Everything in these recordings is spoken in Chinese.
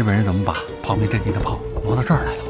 日本人怎么把炮兵阵地的炮挪到这儿来了？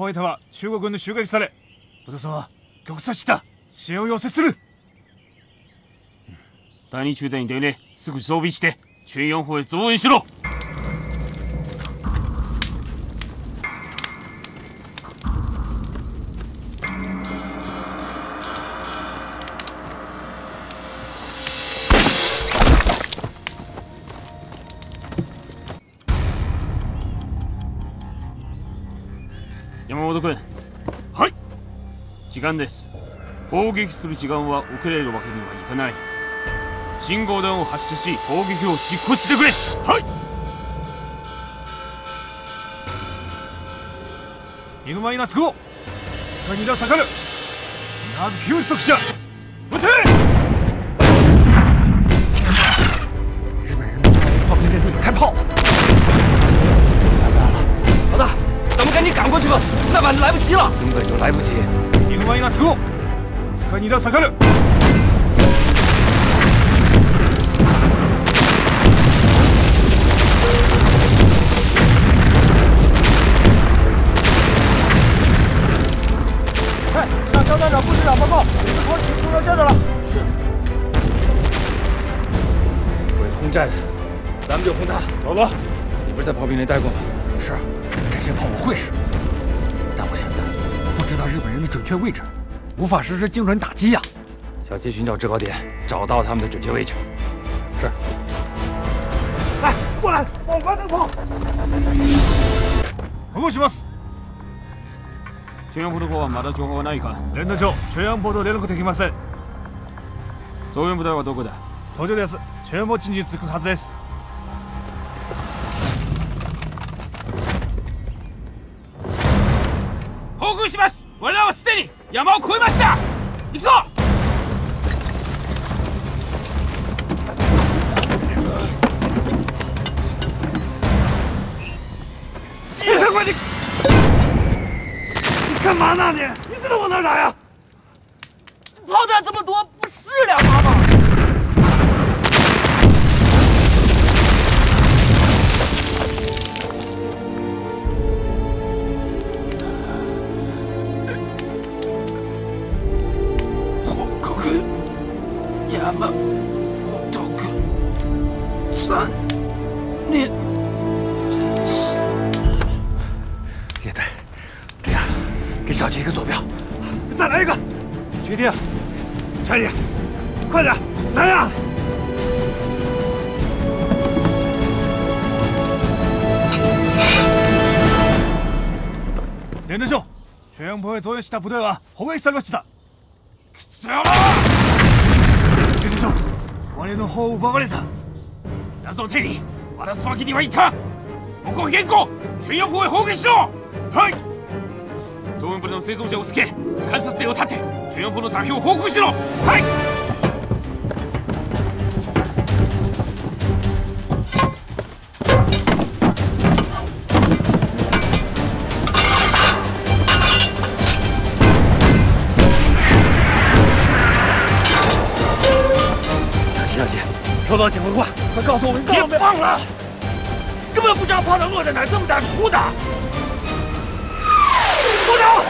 ホワイトは中国軍に襲撃され武藤さんは玉砕した支援を要請する。第二中隊に電令すぐ装備して中四方へ増援しろ。時間です。攻撃する時間は遅れるわけにはいかない。信号弾を発射し攻撃を実行してくれ。はい。イグマイナス5他にいら下がる。なず急速じゃ。にいら下がる快向肖站长、副市长报告，日国起攻热阵的了。会轰战，咱们就轰他。老罗，你不是在炮兵连待过吗？是，这些炮我会使，但我现在不知道日本人的准确位置， 无法实施精准打击呀、小心寻找制高点，找到他们的准确位置。是。来，过来，往关头跑。保護します全四方の方はまだ情報はないか連絡上中央部と連絡できません増援部隊はどこだ途上です中央地に着くはずです報告します我らはすでに山を越 えました行くぞ叶长官，你你干嘛呢？你你知道往哪打呀？炮弹这么多，不是两发吗？ 山本君残念叶队，这样给小杰一个坐标。再来一个，确定？全力，快点，来呀！連絡上中央部へ増援した部隊は砲撃されましたくそ野郎連絡上 俺の方を奪われた。謎を手に渡すわけにはいかん。目標変更全四方へ砲撃しろ。はい。増援部隊の生存者をつけ観察点を立って全四方の座標を報告しろ。はい。根本不知道炮弹落在哪，这么大是胡打！部长！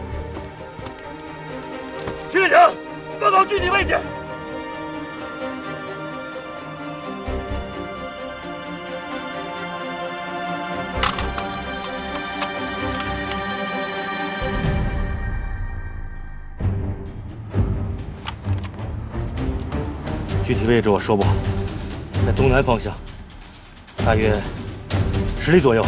徐立强，报告具体位置。具体位置我说不好，在东南方向，大约十里左右。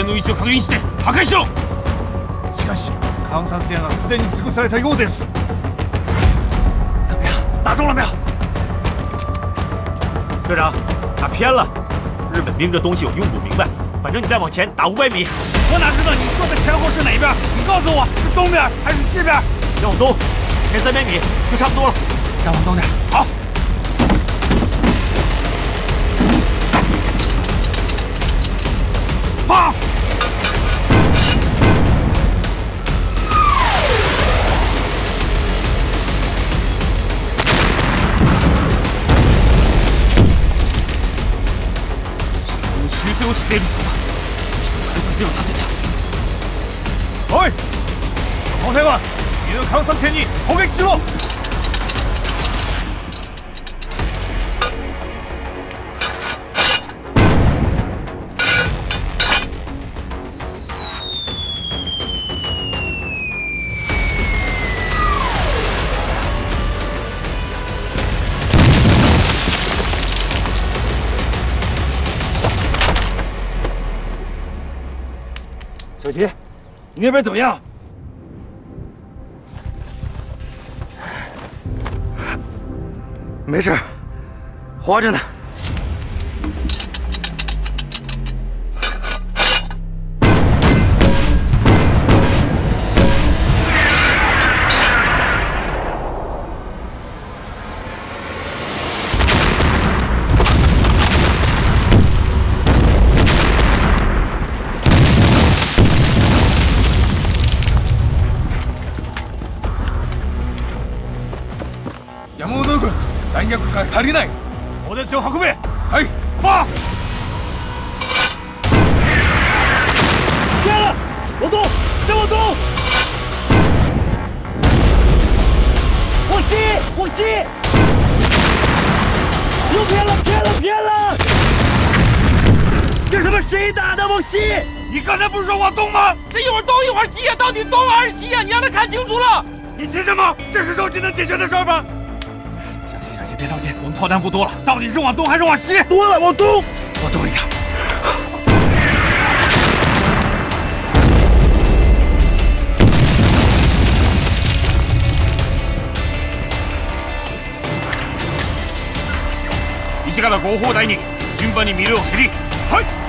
砲台の位置を確認して破壊しろしかし観察点はすでに尽くされたようです怎么样？打中了没有？队长，打偏了。日本兵这东西我用不明白，反正你再往前打五百米，我哪知道你说的前后是哪边？你告诉我是东边还是西边？再往东，前三百米就差不多了。再往东点。 你那边怎么样？没事，活着呢。砲台を運べはい放！偏了，往东，再往东。往西，往西。又偏了，偏了，偏了。这他妈谁打的？往西！你刚才不是说往东吗？这一会儿东一会儿西呀，到底东还是西呀？你让他看清楚了。你急什么？这是手机能解决的事儿吗？ 小心，小心，别着急，我们炮弹不多了，到底是往东还是往西？多了，往东。往东一点。一から合砲台に順番にミルを蹴りはい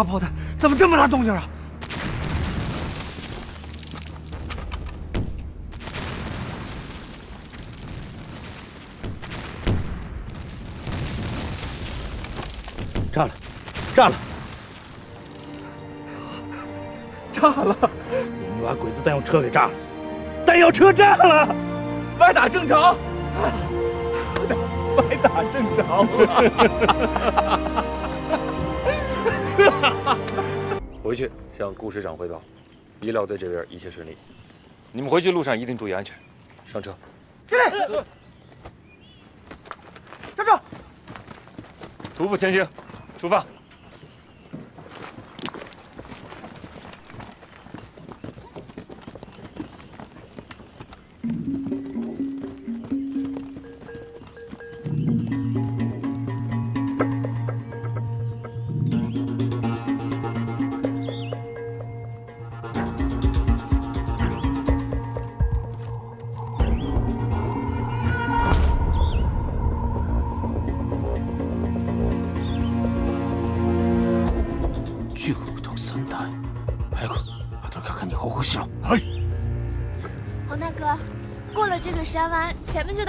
发炮弹，怎么这么大动静啊？炸了，炸了，炸了！你把鬼子弹药车给炸了，弹药车炸了，歪打正着，歪打正着了。回去向顾师长汇报，医疗队这边一切顺利。你们回去路上一定注意安全。上车。进来。站住！徒步前行，出发。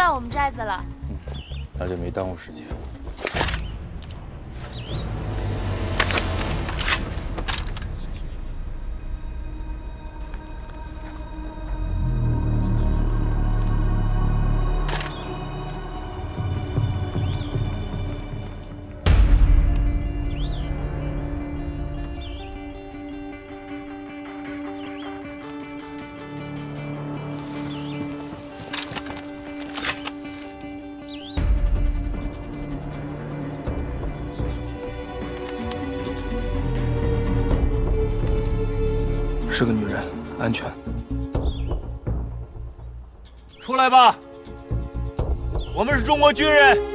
到我们寨子了。那就没耽误时间。来吧，我们是中国军人。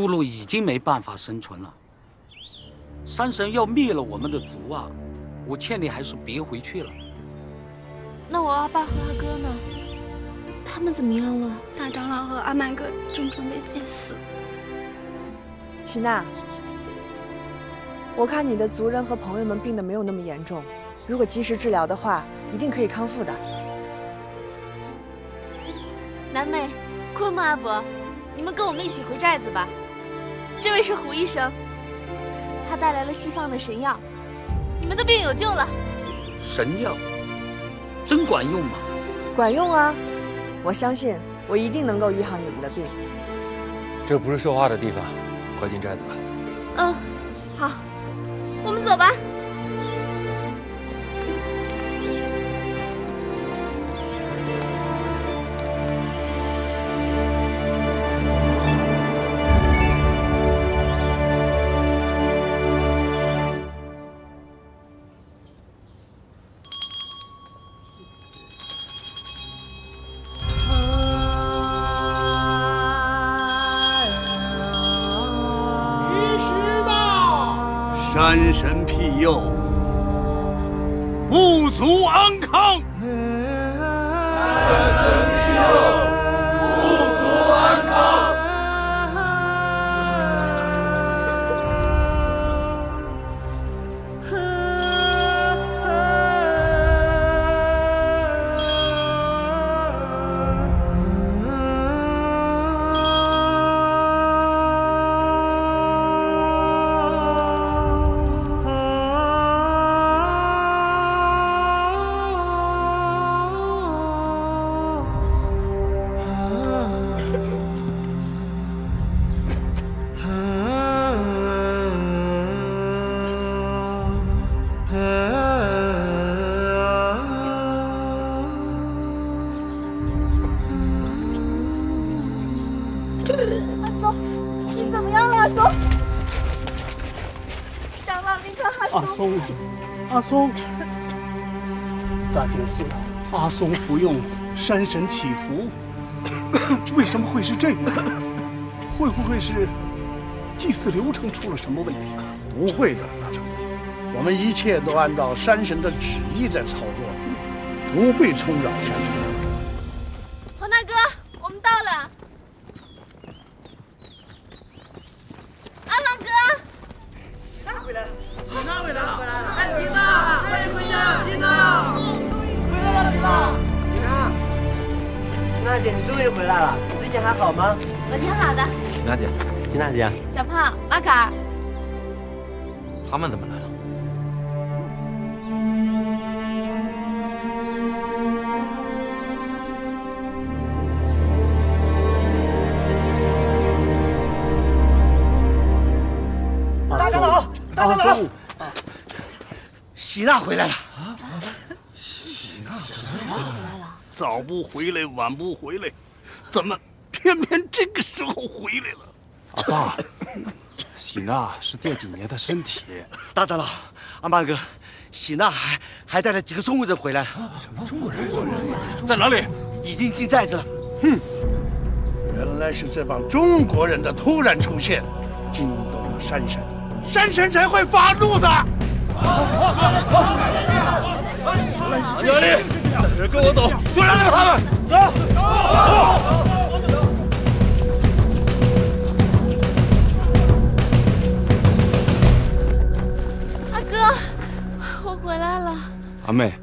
部落已经没办法生存了。山神要灭了我们的族啊！我劝你还是别回去了。那我阿爸和阿哥呢？他们怎么样了？大长老和阿曼哥正准备祭祀。希娜，我看你的族人和朋友们病得没有那么严重，如果及时治疗的话，一定可以康复的。南美、坤木阿伯，你们跟我们一起回寨子吧。这位是胡医生，他带来了西方的神药，你们的病有救了。神药真管用吗？管用啊！我相信我一定能够医好你们的病。这不是说话的地方，快进寨子吧。嗯，阿松。大件事了。阿松服用山神祈福，为什么会是这个？会不会是祭祀流程出了什么问题？不会的，大成，我们一切都按照山神的旨意在操作，不会冲扰山神。娜回来了啊。喜娜回来了，早不回来，晚不回来，怎么偏偏这个时候回来了？阿爸，喜娜是这几年的身体。大大佬，阿曼哥，喜娜还还带了几个中国人回来。什么中国人？在哪里？已经进寨子了。哼，原来是这帮中国人的突然出现，惊动了山神，山神才会发怒的。有理，跟我走，去拦住他们。走。阿哥，我回来了。阿妹，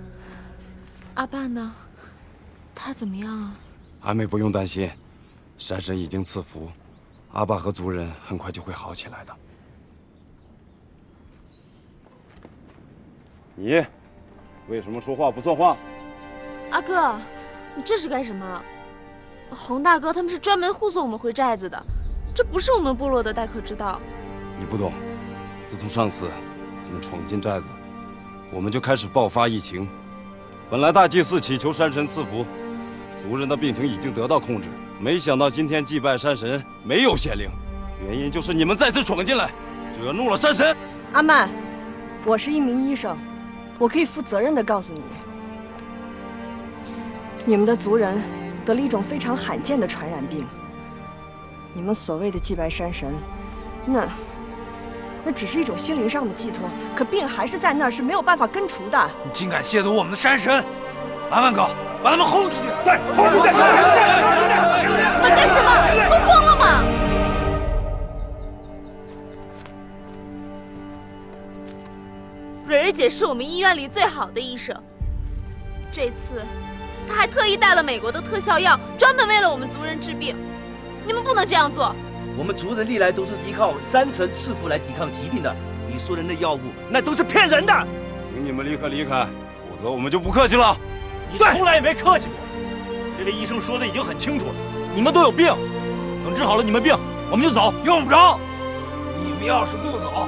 阿爸呢？他怎么样啊？阿妹不用担心，山神已经赐福，阿爸和族人很快就会好起来的。你为什么说话不算话？阿哥，你这是干什么？洪大哥他们是专门护送我们回寨子的，这不是我们部落的待客之道。你不懂，自从上次他们闯进寨子，我们就开始爆发疫情。本来大祭司祈求山神赐福，族人的病情已经得到控制，没想到今天祭拜山神没有显灵，原因就是你们再次闯进来，惹怒了山神。阿曼，我是一名医生，我可以负责任的告诉你，你们的族人得了一种非常罕见的传染病。你们所谓的祭拜山神，那那只是一种心灵上的寄托，可病还是在那儿，是没有办法根除的。你竟敢亵渎我们的山神！阿万哥，把他们轰出去！对，轰出去！你干什么？都疯了吗？蕊蕊姐是我们医院里最好的医生，这次她还特意带了美国的特效药，专门为了我们族人治病。你们不能这样做。我们族人历来都是依靠山神赐福来抵抗疾病的，你说的那药物那都是骗人的。请你们立刻离开，否则我们就不客气了。你从来也没客气过。这位医生说的已经很清楚了，你们都有病，等治好了你们病，我们就走。用不着，你们要是不走，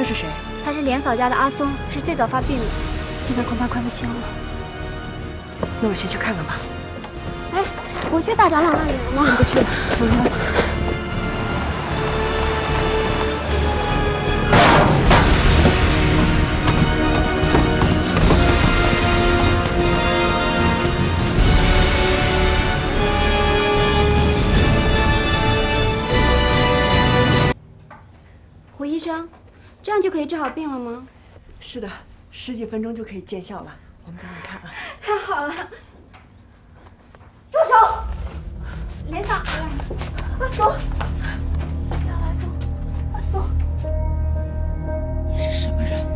那是谁？他是连嫂家的阿松，是最早发病的，现在恐怕快不行了。那我先去看看吧。哎，我去大长老那里了吗？先不去了，我们。胡医生，这样就可以治好病了吗？是的，十几分钟就可以见效了。我们等等看啊。太好了！住手！连长，阿松，阿松，阿松，你是什么人？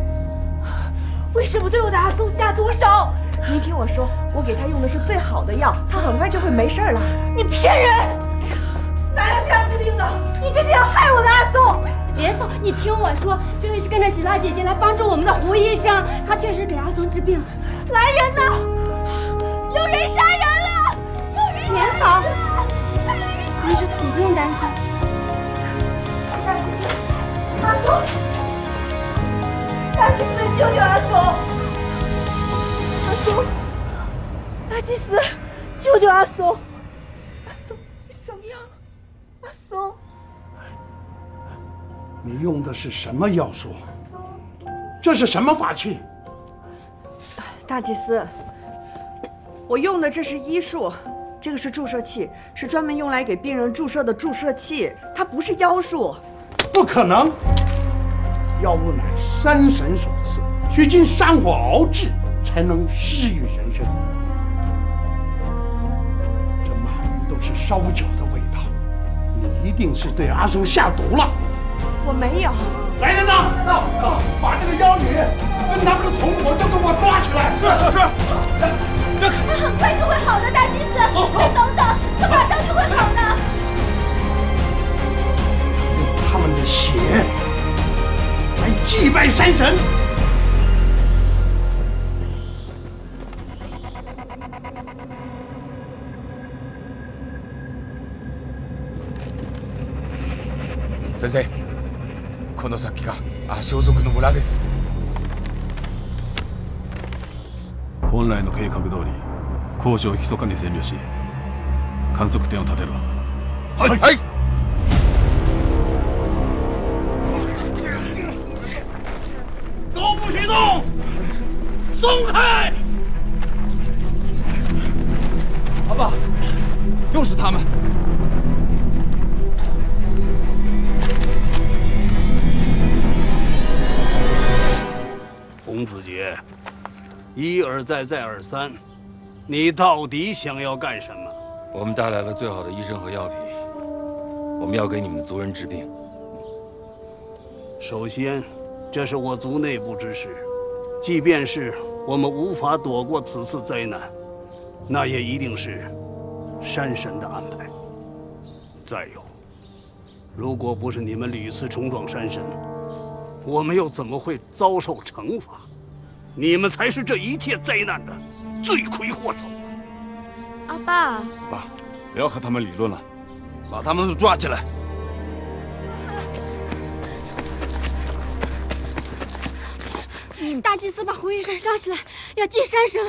为什么对我的阿松下毒手？您听我说，我给他用的是最好的药，他很快就会没事了。你骗人！哪有这样治病的？你这是要害我的阿松！连嫂，你听我说，这位是跟着喜拉姐姐来帮助我们的胡医生，他确实给阿松治病。来人呐！有人杀人了！有人连嫂，胡医生，你不用担心。阿松，大祭司，救救阿松！阿松，大祭司，救救阿松！阿松，你用的是什么药术？这是什么法器？大祭司，我用的这是医术，这个是注射器，是专门用来给病人注射的注射器，它不是妖术。不可能，药物乃山神所赐，需经山火熬制，才能施于人身。这满屋都是烧酒的一定是对阿松下毒了。我没有。来人呐，到到，把这个妖女跟他们的同伙都给我抓起来！是是是，他很快就会好的，大祭司。再等等，他马上就会好的。用他们的血来祭拜山神。先生。この先が阿装族の村です。本来の計画通り工事を密かに占領し観測点を立てるはい、はい、都不许动松开一而再，再而三，你到底想要干什么？我们带来了最好的医生和药品，我们要给你们族人治病。首先，这是我族内部之事，即便是我们无法躲过此次灾难，那也一定是山神的安排。再有，如果不是你们屡次冲撞山神，我们又怎么会遭受惩罚？你们才是这一切灾难的罪魁祸首。阿爸，爸，不要和他们理论了，把他们都抓起来。大祭司把胡医生抓起来，要祭山神。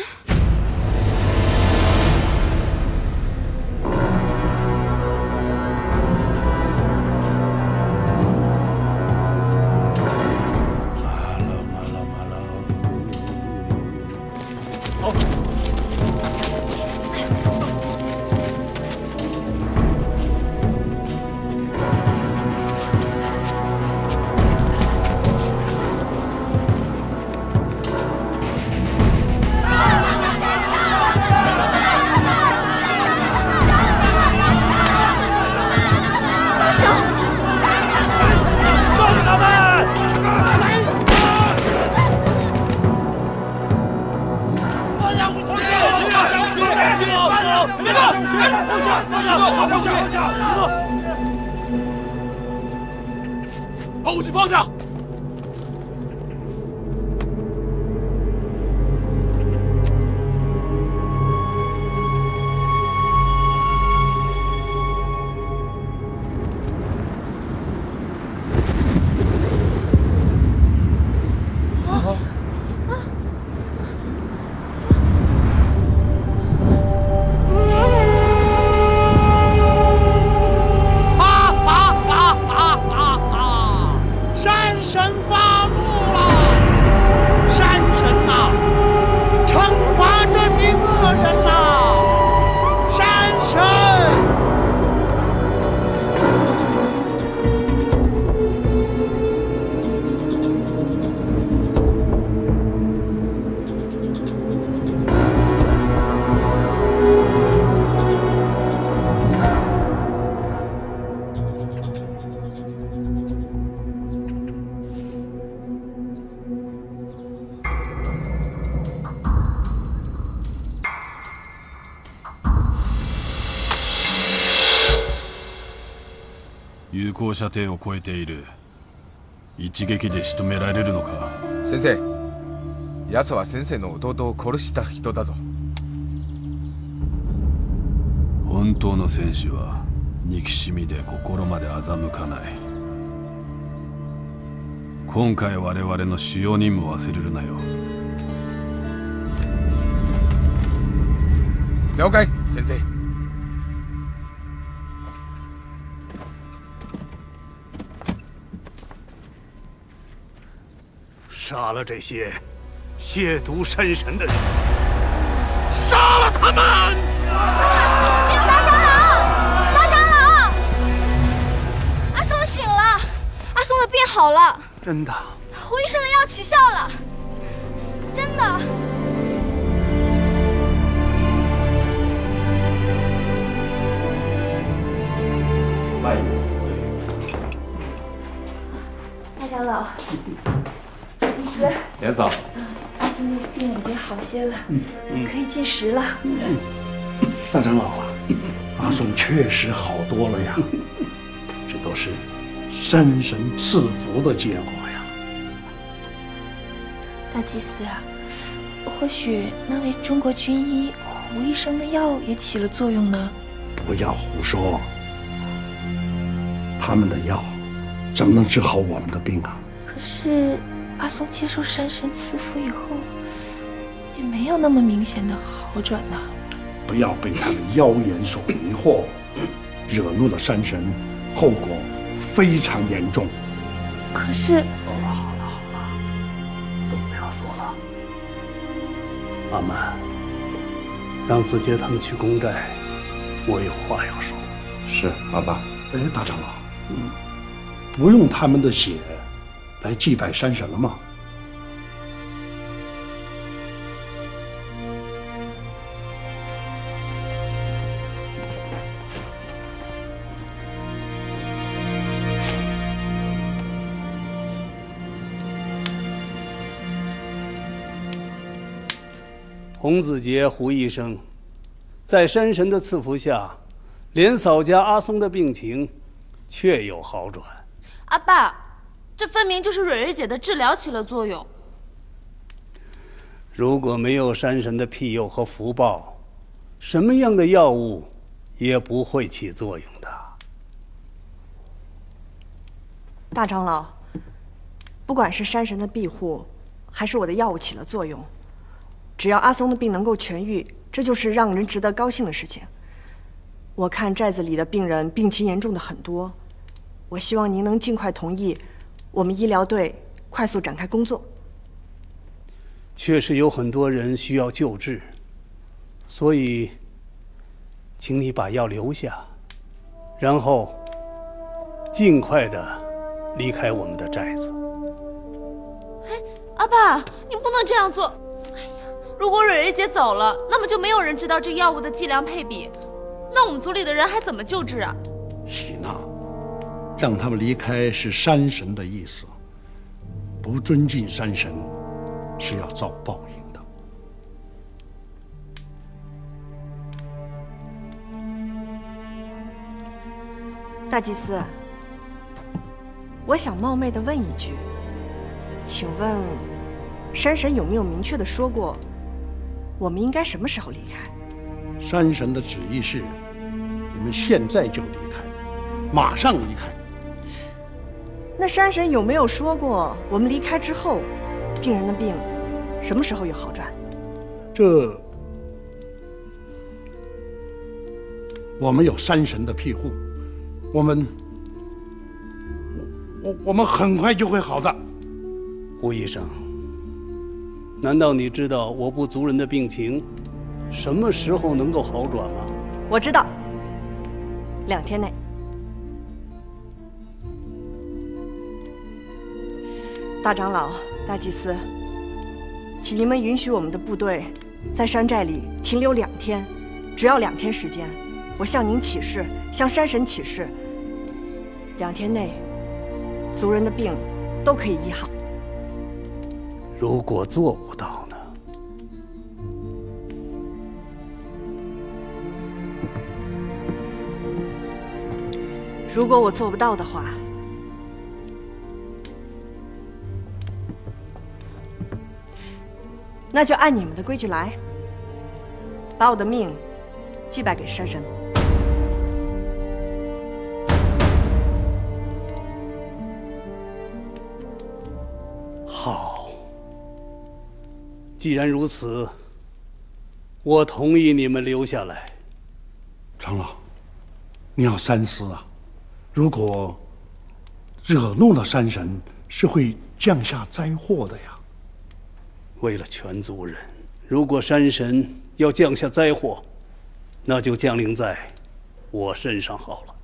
射程を超えている。一撃で仕留められるのか？先生。奴は先生の弟を殺した人だぞ。本当の戦士は憎しみで心まで欺かない。今回我々の主要任務を忘れるなよ。了解先生杀了这些亵渎山神的人，杀了他们！大长老，大长老，阿松醒了，阿松的病好了，真的。胡医生的药起效了，真的。大长老，祭司，连嫂，阿松的病已经好些了，可以进食了。大长老啊，阿松确实好多了呀，这都是山神赐福的结果呀。大祭司啊，或许那位中国军医胡医生的药也起了作用呢。不要胡说，他们的药怎么能治好我们的病啊？可是阿松接受山神赐福以后，也没有那么明显的好转呐。不要被他的妖言所迷惑，惹怒了山神，后果非常严重。可是，好了好了好了，都不要说了。阿曼，让子杰他们去公寨，我有话要说。是阿爸。哎，大长老，嗯，不用他们的血来祭拜山神了吗？洪子杰、胡医生，在山神的赐福下，连嫂家阿松的病情确有好转。阿爸，这分明就是蕊蕊姐的治疗起了作用。如果没有山神的庇佑和福报，什么样的药物也不会起作用的。大长老，不管是山神的庇护，还是我的药物起了作用，只要阿松的病能够痊愈，这就是让人值得高兴的事情。我看寨子里的病人病情严重的很多，我希望您能尽快同意，我们医疗队快速展开工作。确实有很多人需要救治，所以，请你把药留下，然后尽快的离开我们的寨子。哎阿爸，你不能这样做。哎呀，如果蕊蕊姐走了，那么就没有人知道这药物的剂量配比，那我们组里的人还怎么救治啊？喜娜，让他们离开是山神的意思，不尊敬山神是要遭报应的。大祭司，我想冒昧的问一句，请问山神有没有明确的说过，我们应该什么时候离开？山神的旨意是，你们现在就离开，马上离开。那山神有没有说过，我们离开之后，病人的病什么时候有好转？这我们有山神的庇护，我们我我我们很快就会好的。胡医生，难道你知道我部族人的病情什么时候能够好转吗？我知道，两天内。大长老、大祭司，请您们允许我们的部队在山寨里停留两天，只要两天时间。我向您起誓，向山神起誓，两天内族人的病都可以医好。如果做不到呢？如果我做不到的话，那就按你们的规矩来，把我的命祭拜给山神。好，既然如此，我同意你们留下来。长老，你要三思啊！如果惹怒了山神，是会降下灾祸的呀。为了全族人，如果山神要降下灾祸，那就降临在我身上好了。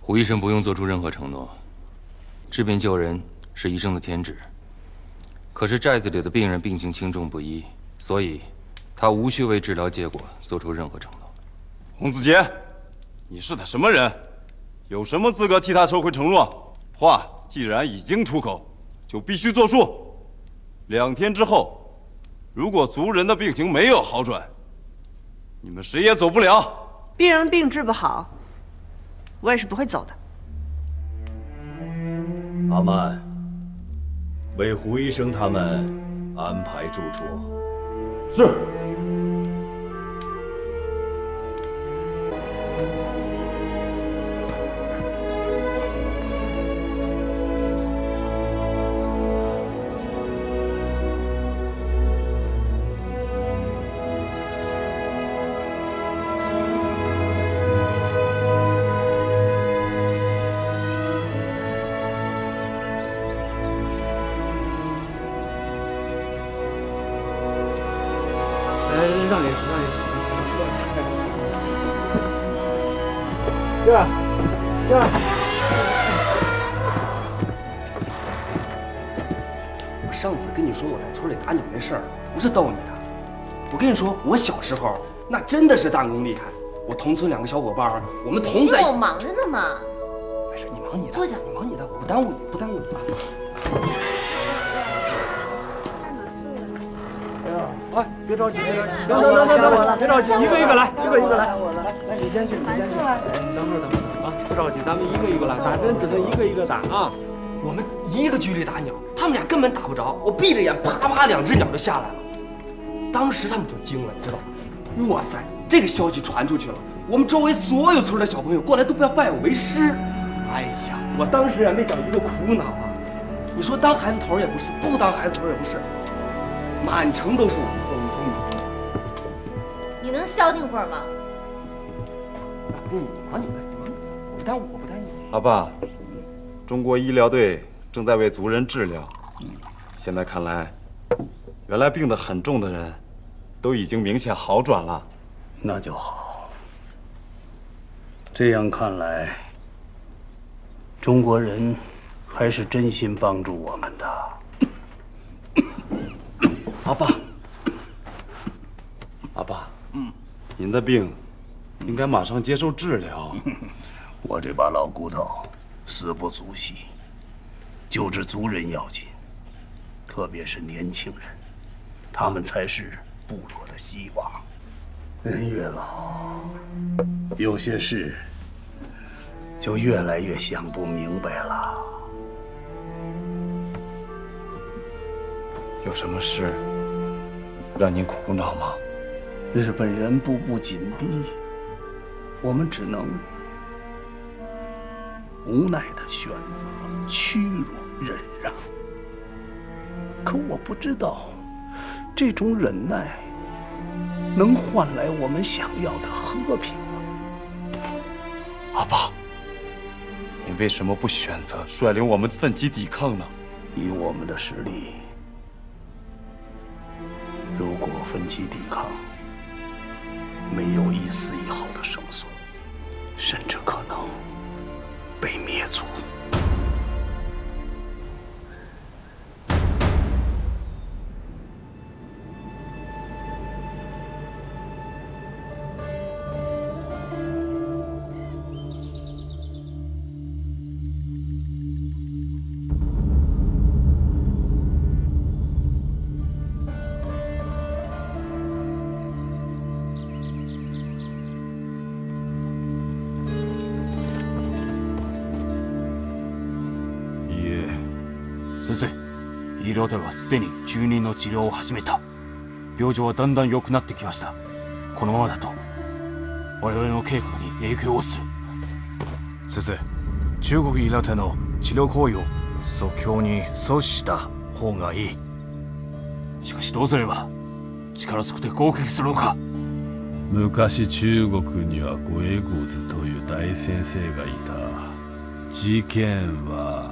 胡医生不用做出任何承诺，治病救人是医生的天职。可是寨子里的病人病情轻重不一，所以他无需为治疗结果做出任何承诺。洪子杰，你是他什么人？有什么资格替他收回承诺？话既然已经出口，就必须作数。两天之后，如果族人的病情没有好转，你们谁也走不了。病人病治不好，我也是不会走的。阿曼，为胡医生他们安排住处。是。时候那真的是弹弓厉害。我同村两个小伙伴，我们同在。我忙着呢嘛。没事，你忙你的。坐下。你忙你的，我不耽误你，不耽误你啊。哎，别着急，别着急，等等等等等等，别着急，一个一个来，一个一个来。来，你先去，你先去。你等会儿，等会儿啊，不着急，咱们一个一个来，打针只能一个一个打啊。我们一个距离打鸟，他们俩根本打不着。我闭着眼，啪啪，两只鸟就下来了。当时他们就惊了，你知道吗？哇塞，这个消息传出去了，我们周围所有村的小朋友过来都不要拜我为师。哎呀，我当时啊那叫一个苦恼啊！你说当孩子头也不是，不当孩子头也不是，满城都是我们。你能消停会儿吗？不，你忙你的，你忙，我不耽误，我不耽误。阿爸，中国医疗队正在为族人治疗。现在看来，原来病得很重的人，都已经明显好转了。那就好。这样看来，中国人还是真心帮助我们的。阿爸，阿爸。嗯您的病应该马上接受治疗。我这把老骨头死不足惜，救治族人要紧，特别是年轻人，他们才是部落的希望。人越老，有些事就越来越想不明白了。有什么事让您苦恼吗？日本人步步紧逼，我们只能无奈的选择屈辱忍让。可我不知道，这种忍耐能换来我们想要的和平吗？阿爸，你为什么不选择率领我们奋起抵抗呢？以我们的实力，如果奋起抵抗，没有一丝一毫的胜算，甚至可能被灭族。医療ではすでに住人の治療を始めた。病状はだんだん良くなってきました。このままだと我々の計画に影響をする。先生中国医療隊の治療行為を即興に阻止した方がいい。しかしどうすれば力ずくで攻撃するのか。昔中国には五英グズという大先生がいた。事件は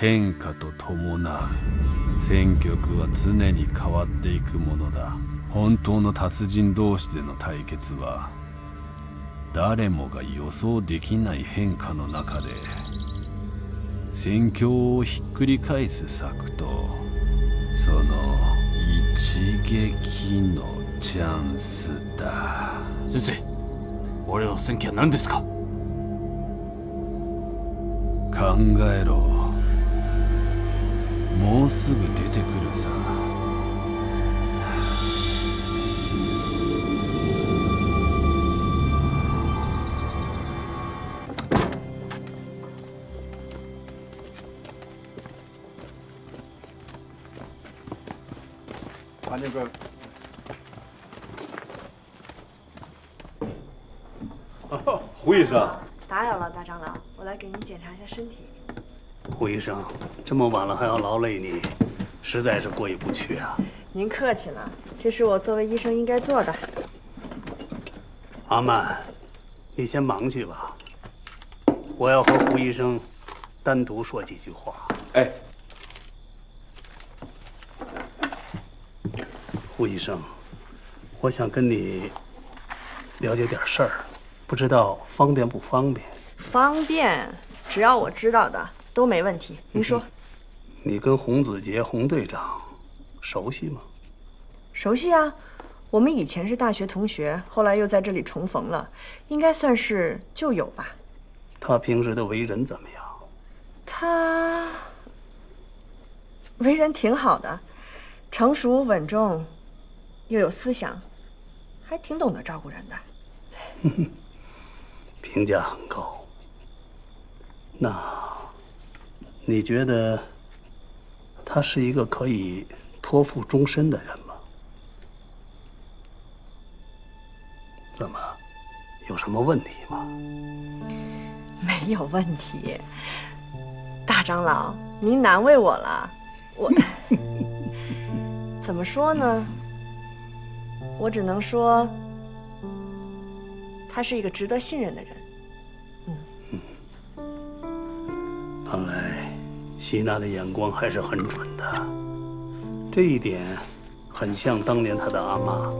変化と伴う戦局は常に変わっていくものだ。本当の達人同士での対決は誰もが予想できない変化の中で戦況をひっくり返す策とその一撃のチャンスだ。先生俺の戦記は何ですか？考えろもうすぐ出てくるさ把那个胡医生，打扰了，大长老，我来给您检查一下身体。 胡医生，这么晚了还要劳累你，实在是过意不去啊。您客气了，这是我作为医生应该做的。阿曼，你先忙去吧，我要和胡医生单独说几句话。哎，胡医生，我想跟你了解点事儿，不知道方便不方便？方便，只要我知道的都没问题。您说，你跟洪子杰洪队长熟悉吗？熟悉啊，我们以前是大学同学，后来又在这里重逢了，应该算是旧友吧。他平时的为人怎么样？他为人挺好的，成熟稳重，又有思想，还挺懂得照顾人的。评价很高。那你觉得他是一个可以托付终身的人吗？怎么，有什么问题吗？没有问题，大长老，您难为我了。我 怎么说呢？我只能说，他是一个值得信任的人。嗯看来希娜的眼光还是很准的，这一点很像当年她的阿妈。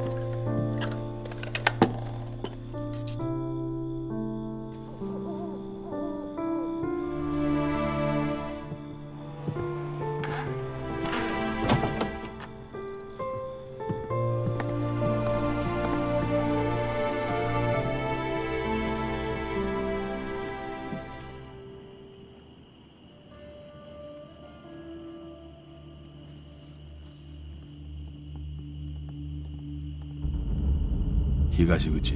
東口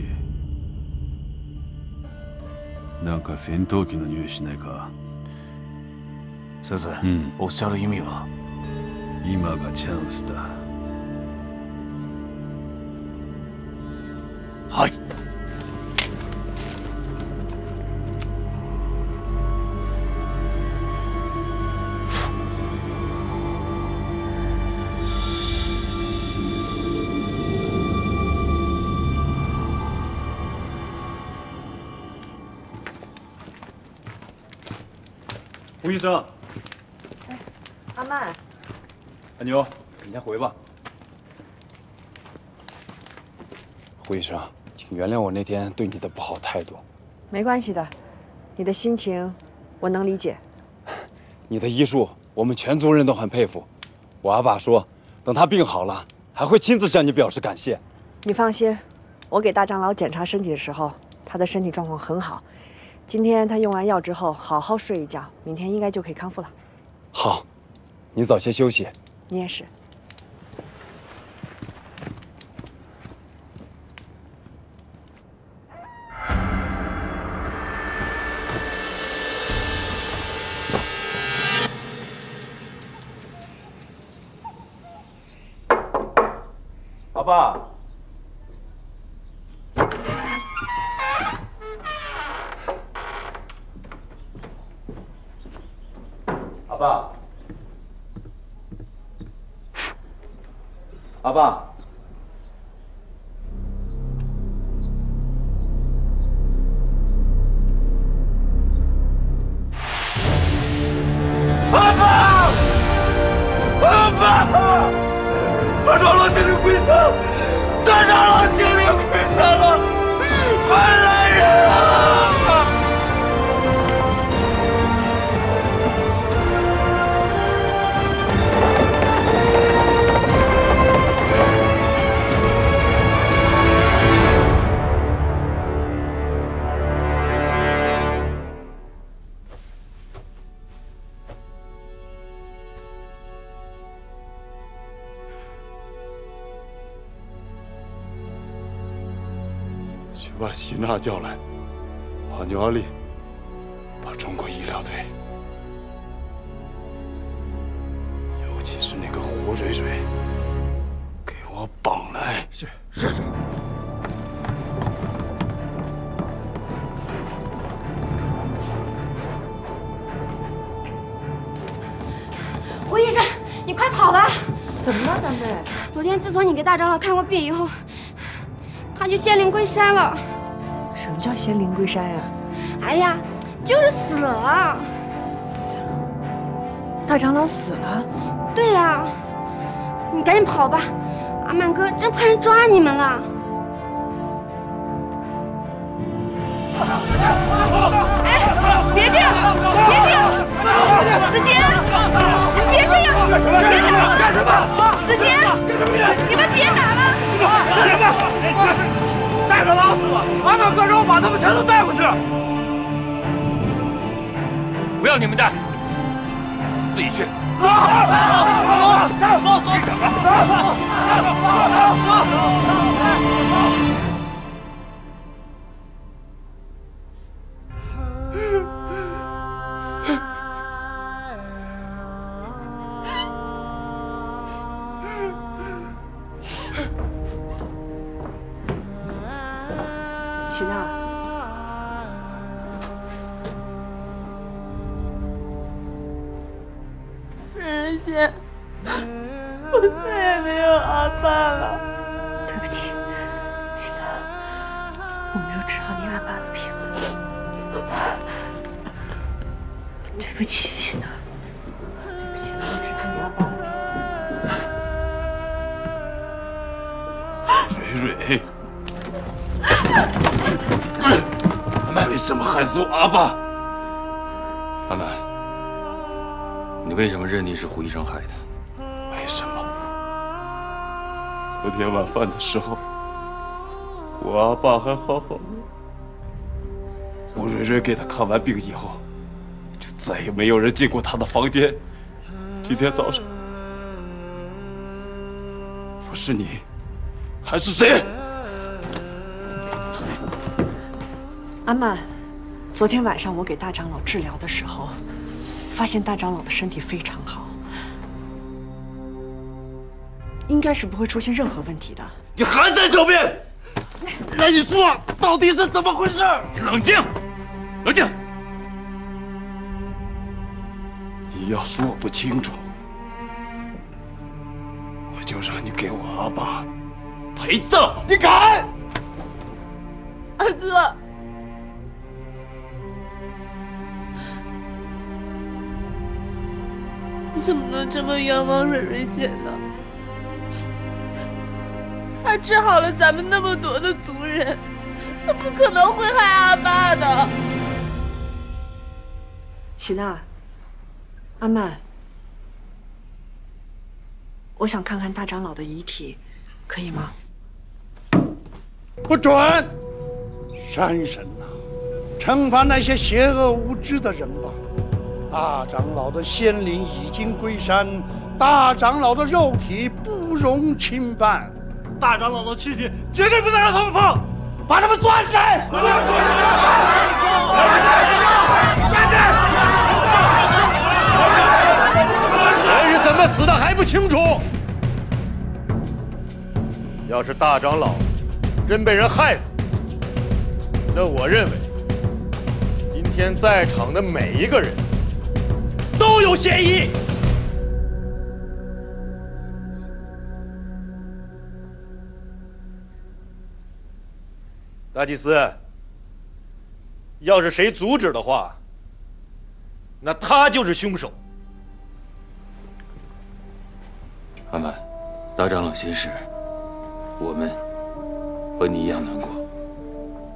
なんか戦闘機の匂いしないか？先生、うん。おっしゃる意味は？今がチャンスだ医生，哎阿曼，阿牛，你先回吧。胡医生，请原谅我那天对你的不好态度。没关系的，你的心情我能理解。你的医术，我们全族人都很佩服。我阿爸说，等他病好了，还会亲自向你表示感谢。你放心，我给大长老检查身体的时候，他的身体状况很好。今天他用完药之后，好好睡一觉，明天应该就可以康复了。好，你早些休息。你也是。过病以后，他就仙灵归山了。什么叫仙灵归山呀？哎呀，就是死了。大长老死了？对呀，你赶紧跑吧！阿曼哥正派人抓你们了。喜娜，蕊蕊姐，我再也没有阿爸了。对不起，喜娜，我没有治好你阿爸的病。对不起，喜娜，害死我阿爸？阿满，你为什么认定是胡医生害的？为什么？昨天晚饭的时候，我阿爸还好好的。吴蕊蕊给他看完病以后，就再也没有人进过他的房间。今天早上，不是你，还是谁？阿曼，昨天晚上我给大长老治疗的时候，发现大长老的身体非常好，应该是不会出现任何问题的。你还在狡辩？那你说到底是怎么回事？冷静，冷静！你要说不清楚，我就让你给我阿爸陪葬！你敢？二哥，怎么能这么冤枉蕊蕊姐呢？她治好了咱们那么多的族人，她不可能会害阿爸的。喜娜，阿曼，我想看看大长老的遗体，可以吗？不准！山神呐、惩罚那些邪恶无知的人吧！大长老的仙灵已经归山，大长老的肉体不容侵犯。大长老的躯体绝对不能让他们碰，把他们抓起来！人是怎么死的还不清楚？要是大长老真被人害死，那我认为今天在场的每一个人都有嫌疑。大祭司，要是谁阻止的话，那他就是凶手。阿满，大长老仙逝，我们和你一样难过，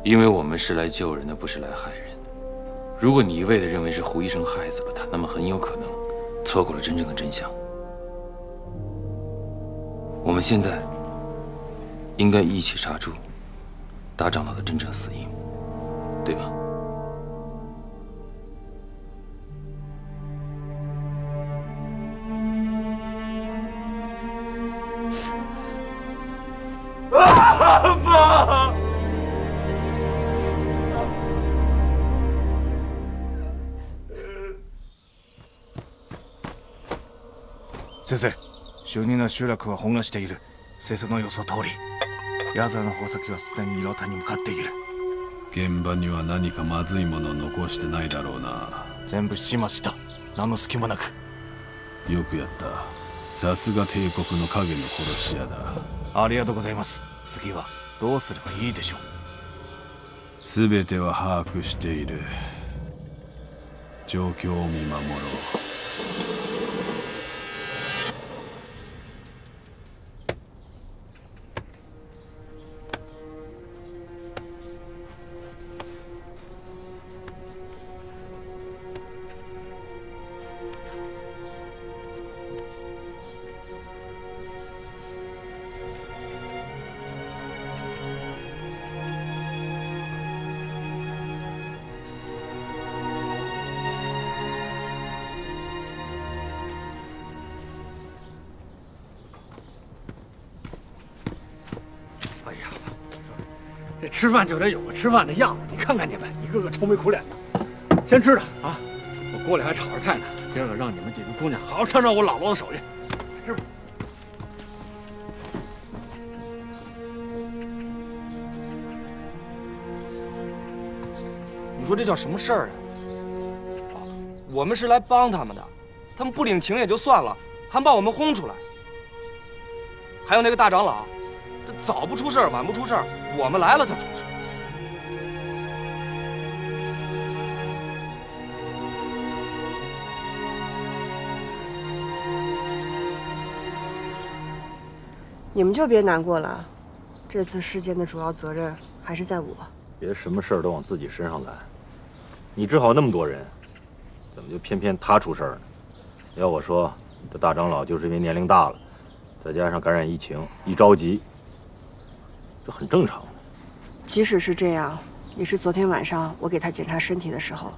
因为我们是来救人的，不是来害人。如果你一味的认为是胡医生害死了他，那么很有可能错过了真正的真相。我们现在应该一起查出大长老的真正死因，对吧？先生。就任の集落は混乱している。清楚の予想通り。矢沢の宝石はすでに色田に向かっている。現場には何かまずいものを残してないだろうな。全部始末した。何の隙もなく。よくやった。さすが帝国の影の殺し屋だ。ありがとうございます。次はどうすればいいでしょう。全ては把握している。状況を見守ろう饭就得有个吃饭的样子。你看看你们，一个个愁眉苦脸的。先吃着啊，我锅里还炒着菜呢。今儿个让你们几个姑娘好好尝尝我姥姥的手艺。吃吧。你说这叫什么事儿啊？我们是来帮他们的，他们不领情也就算了，还把我们轰出来。还有那个大长老，这早不出事儿，晚不出事儿，我们来了他出你们就别难过了，这次事件的主要责任还是在我。别什么事儿都往自己身上揽。你治好那么多人，怎么就偏偏他出事儿呢？要我说，这大长老就是因为年龄大了，再加上感染疫情，一着急，这很正常。即使是这样，也是昨天晚上我给他检查身体的时候，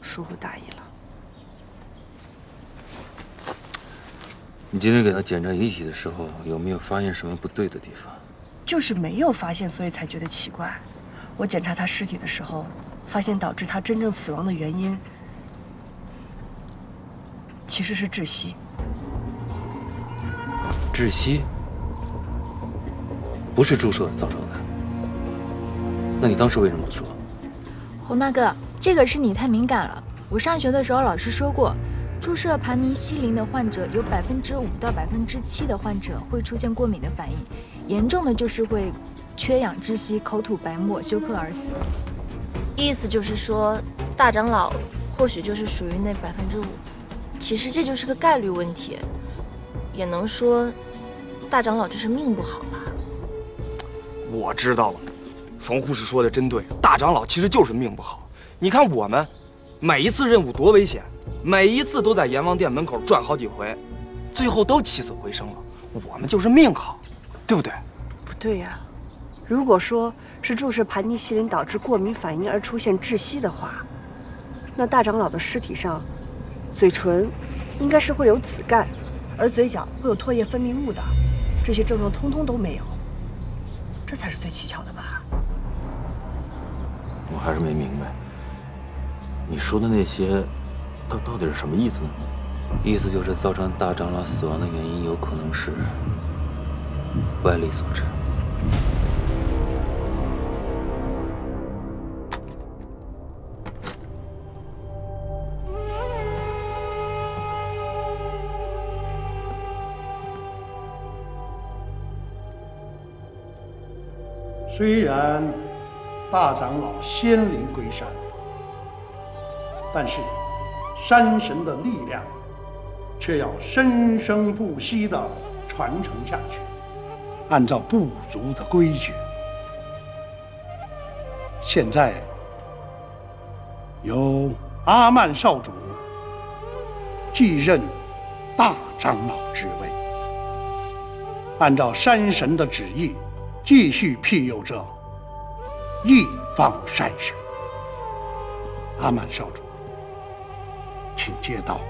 疏忽大意了。你今天给他检查遗体的时候，有没有发现什么不对的地方？就是没有发现，所以才觉得奇怪。我检查他尸体的时候，发现导致他真正死亡的原因其实是窒息。窒息不是注射造成的，那你当时为什么不说？洪大哥，这个是你太敏感了。我上学的时候老师说过，注射盘尼西林的患者有百分之五到百分之七的患者会出现过敏的反应，严重的就是会缺氧窒息、口吐白沫、休克而死。意思就是说，大长老或许就是属于那百分之五。其实这就是个概率问题，也能说大长老就是命不好吧。我知道了，冯护士说的真对，大长老其实就是命不好。你看我们每一次任务多危险，每一次都在阎王殿门口转好几回，最后都起死回生了。我们就是命好，对不对？不对呀，如果说是注射盘尼西林导致过敏反应而出现窒息的话，那大长老的尸体上，嘴唇应该是会有紫绀，而嘴角会有唾液分泌物的，这些症状通通都没有，这才是最蹊跷的吧？我还是没明白，你说的那些，到到底是什么意思呢？意思就是造成大长老死亡的原因有可能是外力所致。虽然大长老仙灵归山，但是山神的力量却要生生不息地传承下去。按照部族的规矩，现在由阿曼少主继任大长老之位，按照山神的旨意。继续庇佑着一方山神，阿曼少主，请接道。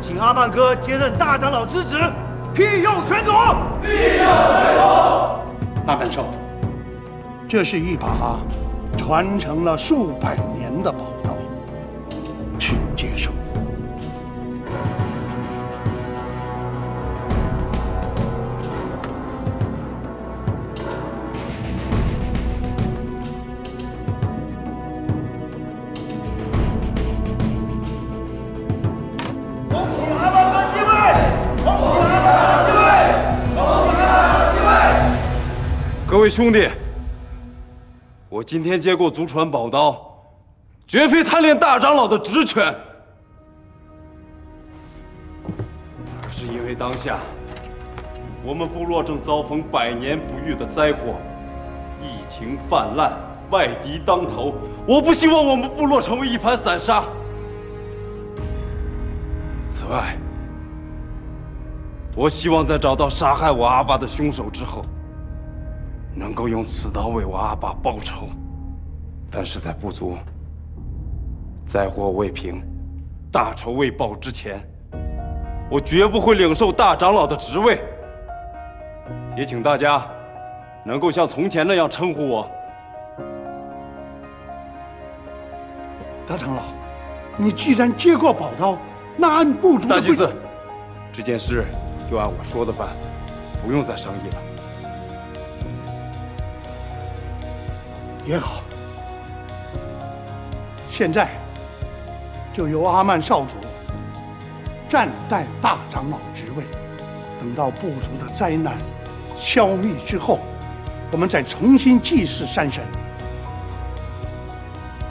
请阿曼哥接任大长老之职，庇佑全族。庇佑全族。阿曼少主，这是一把。传承了数百年的宝刀，各位兄弟。我今天接过祖传宝刀，绝非贪恋大长老的职权，而是因为当下我们部落正遭逢百年不遇的灾祸，疫情泛滥，外敌当头，我不希望我们部落成为一盘散沙。此外，我希望在找到杀害我阿爸的凶手之后。能够用此刀为我阿爸报仇，但是在部族灾祸未平、大仇未报之前，我绝不会领受大长老的职位。也请大家能够像从前那样称呼我。大长老，你既然接过宝刀，那按部族大祭司，这件事就按我说的办，不用再商议了。也好，现在就由阿曼少主暂代大长老职位，等到部族的灾难消灭之后，我们再重新祭祀山神。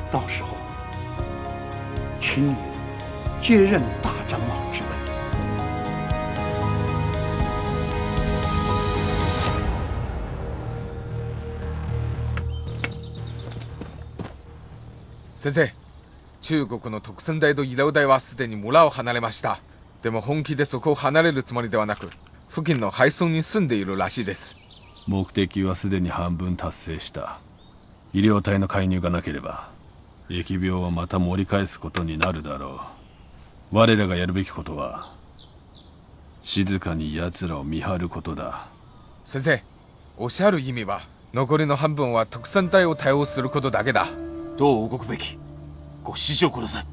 到时候，请你接任大长老之位。先生，中国の特選大と医療大はすでに村を離れました。でも本気でそこを離れるつもりではなく付近の廃村に住んでいるらしいです。目的はすでに半分達成した。医療隊の介入がなければ疫病はまた盛り返すことになるだろう。我らがやるべきことは静かに奴らを見張ることだ。先生おっしゃる意味は残りの半分は特産隊を対応することだけだどう動くべき？ご指示をください。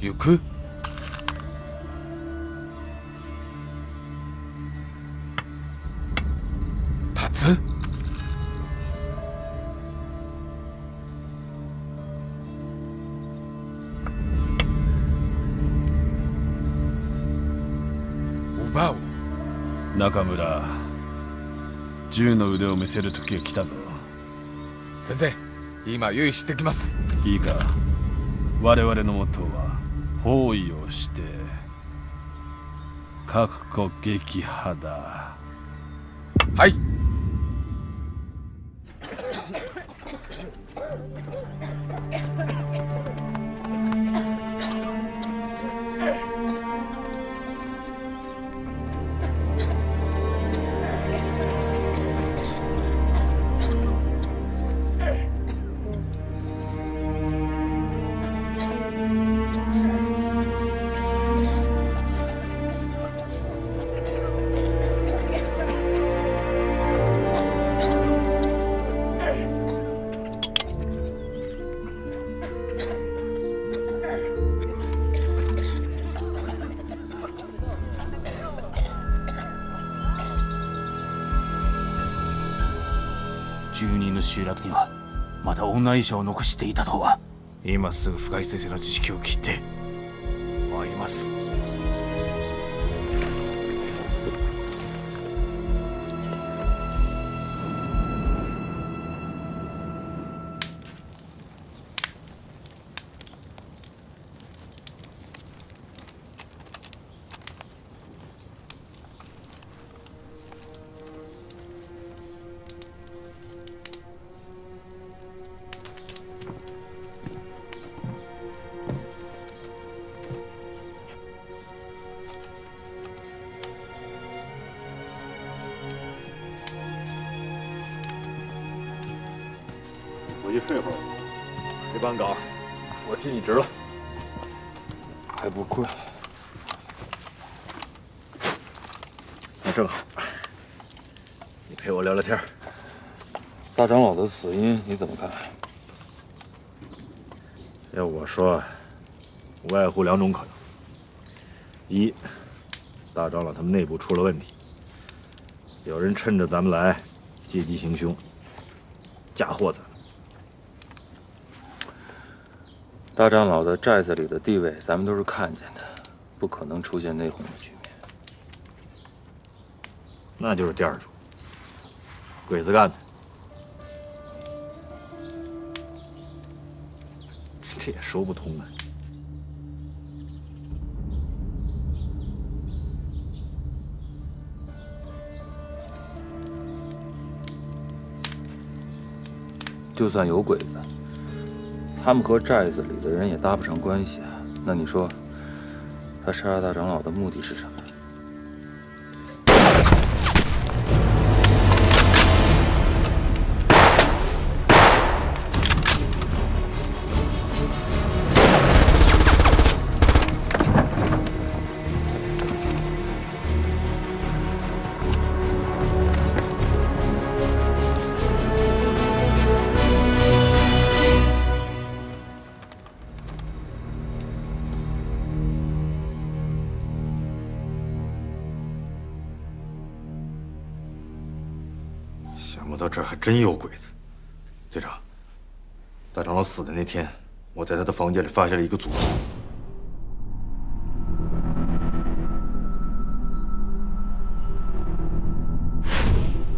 行く？立つ？奪う中村銃の腕を見せる時が来たぞ。先生今用意してきます。いいか。我々のモットーは包囲をして確固撃破だ。はい集落にはまだ女医者を残していたとは。今すぐ深井先生の知識を聞いて你怎么看？要我说，无外乎两种可能：一，大长老他们内部出了问题，有人趁着咱们来，借机行凶，嫁祸咱们。大长老在寨子里的地位，咱们都是看见的，不可能出现内讧的局面。那就是第二种，鬼子干的。这也说不通啊。就算有鬼子，他们和寨子里的人也搭不上关系啊。那你说，他杀大长老的目的是什么死的那天，我在他的房间里发现了一个足迹。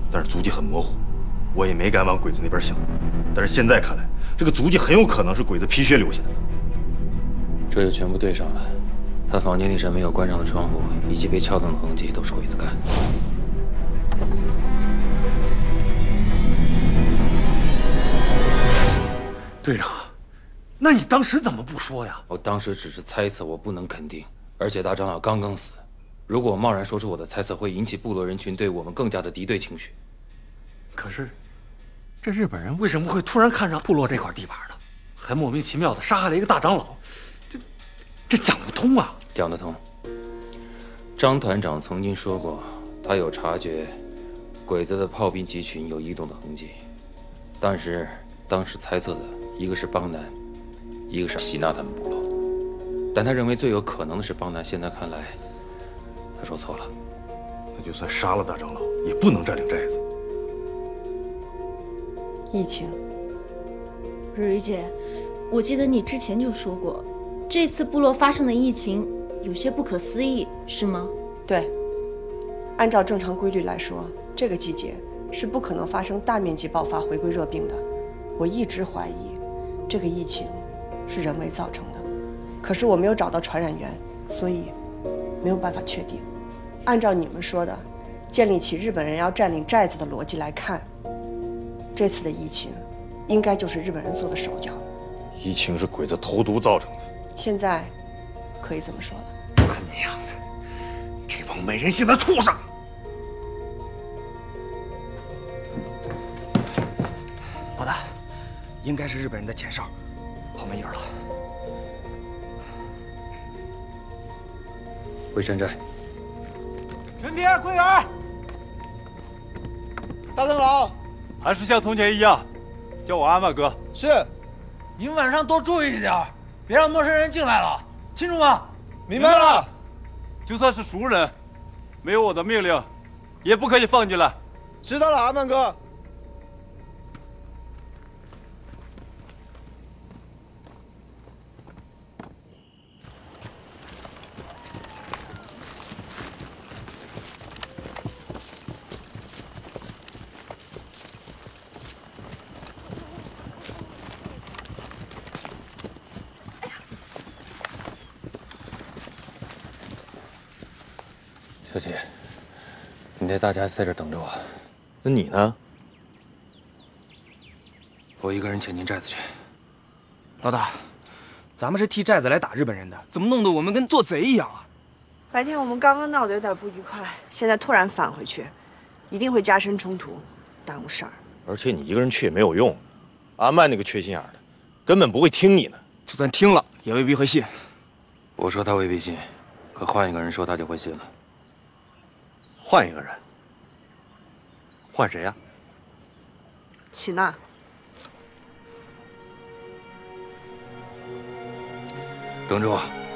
但是足迹很模糊，我也没敢往鬼子那边想。但是现在看来，这个足迹很有可能是鬼子皮靴留下的。这就全部对上了。他房间那扇没有关上的窗户，以及被撬动的痕迹，都是鬼子干的。队长，那你当时怎么不说呀？我当时只是猜测，我不能肯定。而且大长老刚刚死，如果我贸然说出我的猜测，会引起部落人群对我们更加的敌对情绪。可是，这日本人为什么会突然看上部落这块地盘呢？还莫名其妙的杀害了一个大长老，这这讲不通啊！讲得通。张团长曾经说过，他有察觉鬼子的炮兵集群有移动的痕迹，但是当时猜测的一个是邦南，一个是喜纳他们部落。但他认为最有可能的是邦南。现在看来，他说错了。那就算杀了大长老，也不能占领寨子。疫情，蕊蕊姐，我记得你之前就说过，这次部落发生的疫情有些不可思议，是吗？对，按照正常规律来说，这个季节是不可能发生大面积爆发回归热病的。我一直怀疑，这个疫情是人为造成的，可是我没有找到传染源，所以没有办法确定。按照你们说的，建立起日本人要占领寨子的逻辑来看，这次的疫情应该就是日本人做的手脚。疫情是鬼子投毒造成的，现在可以这么说了。他娘的，这帮没人性的畜生！应该是日本人的前哨，跑没影了。回山寨。陈平、桂圆，大长老，还是像从前一样，叫我阿曼哥。是，你们晚上多注意点，别让陌生人进来了，清楚吗？明白了。就算是熟人，没有我的命令，也不可以放进来。知道了，阿曼哥。小齐，你带大家在这等着我。那你呢？我一个人潜进寨子去。老大，咱们是替寨子来打日本人的，怎么弄得我们跟做贼一样啊？白天我们刚刚闹得有点不愉快，现在突然返回去，一定会加深冲突，耽误事儿。而且你一个人去也没有用，阿曼那个缺心眼的，根本不会听你的。就算听了，也未必会信。我说他未必信，可换一个人说他就会信了。换一个人？换谁呀？喜娜。等着我。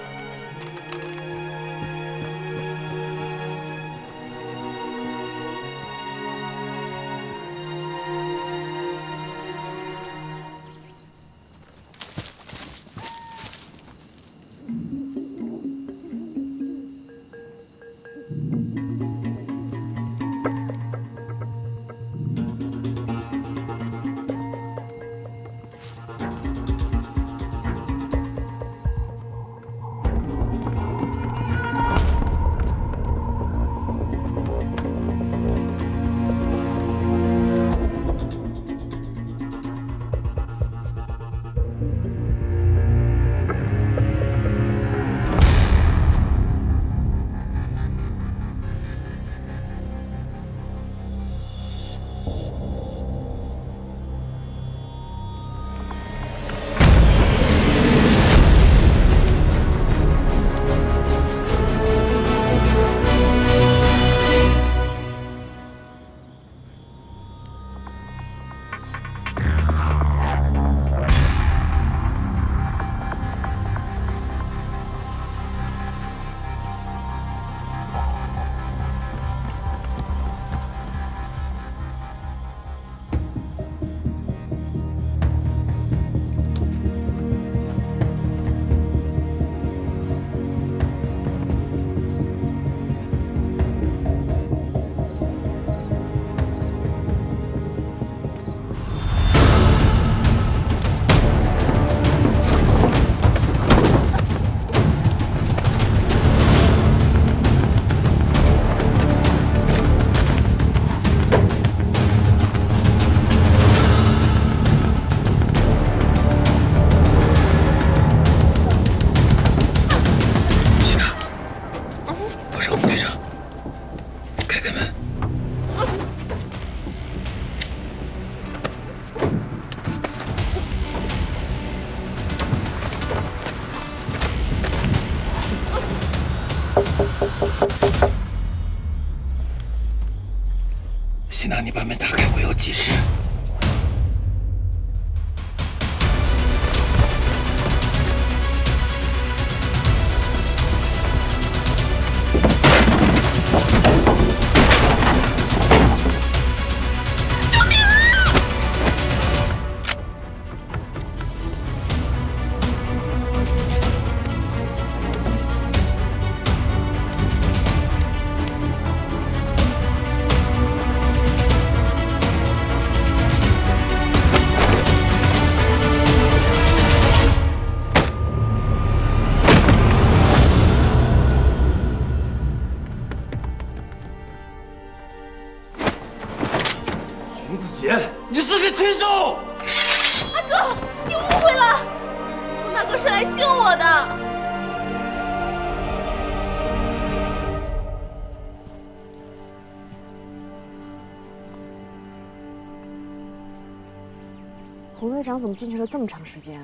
怎么进去了这么长时间？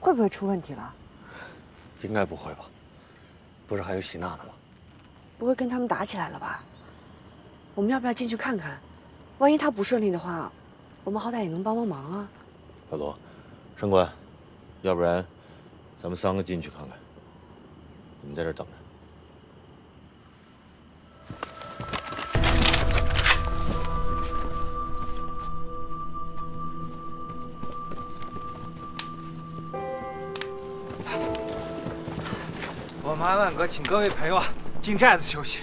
会不会出问题了？应该不会吧？不是还有喜娜呢吗？不会跟他们打起来了吧？我们要不要进去看看？万一他不顺利的话，我们好歹也能帮帮忙啊。老罗，上官，要不然咱们三个进去看看。你们在这儿等着。安万哥请各位朋友进寨子休息。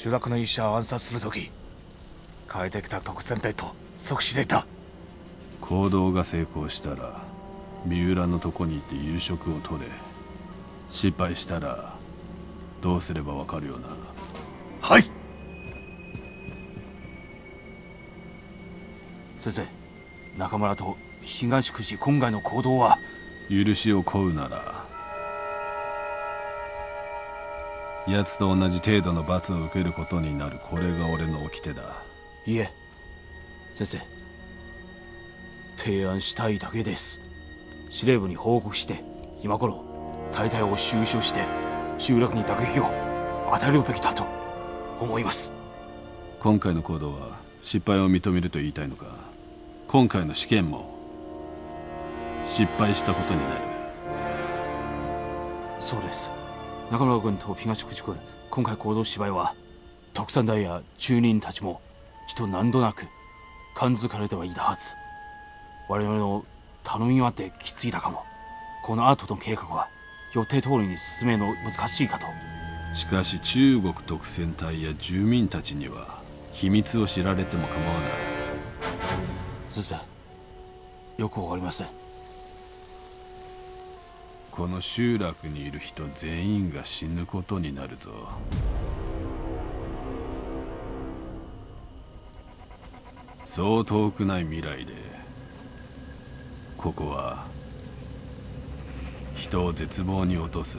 生集落の医者を暗殺する時変えてきた特戦隊と即死でいた。行動が成功したら三浦のとこに行って夕食を取れ失敗したらどうすればわかるよな。はい。先生中村と東久慈今回の行動は？許しを請うなら奴と同じ程度の罰を受けることになるこれが俺の掟だ。いえ。先生。提案したいだけです。司令部に報告して今頃大隊を収集して集落に打撃を与えるべきだと思います。今回の行動は失敗を認めると言いたいのか。今回の試験も失敗したことになる。そうです中村君と東口君今回行動芝居は特産大や住人たちもちと何度なく感づかれてはいたはず。我々の頼みはってきついだかも。この後の計画は予定通りに進めるの難しいかと。しかし中国特戦隊や住民たちには秘密を知られても構わない。先生よくわかりませんこの集落にいる人全員が死ぬことになるぞ。そう遠くない未来でここは人を絶望に落とす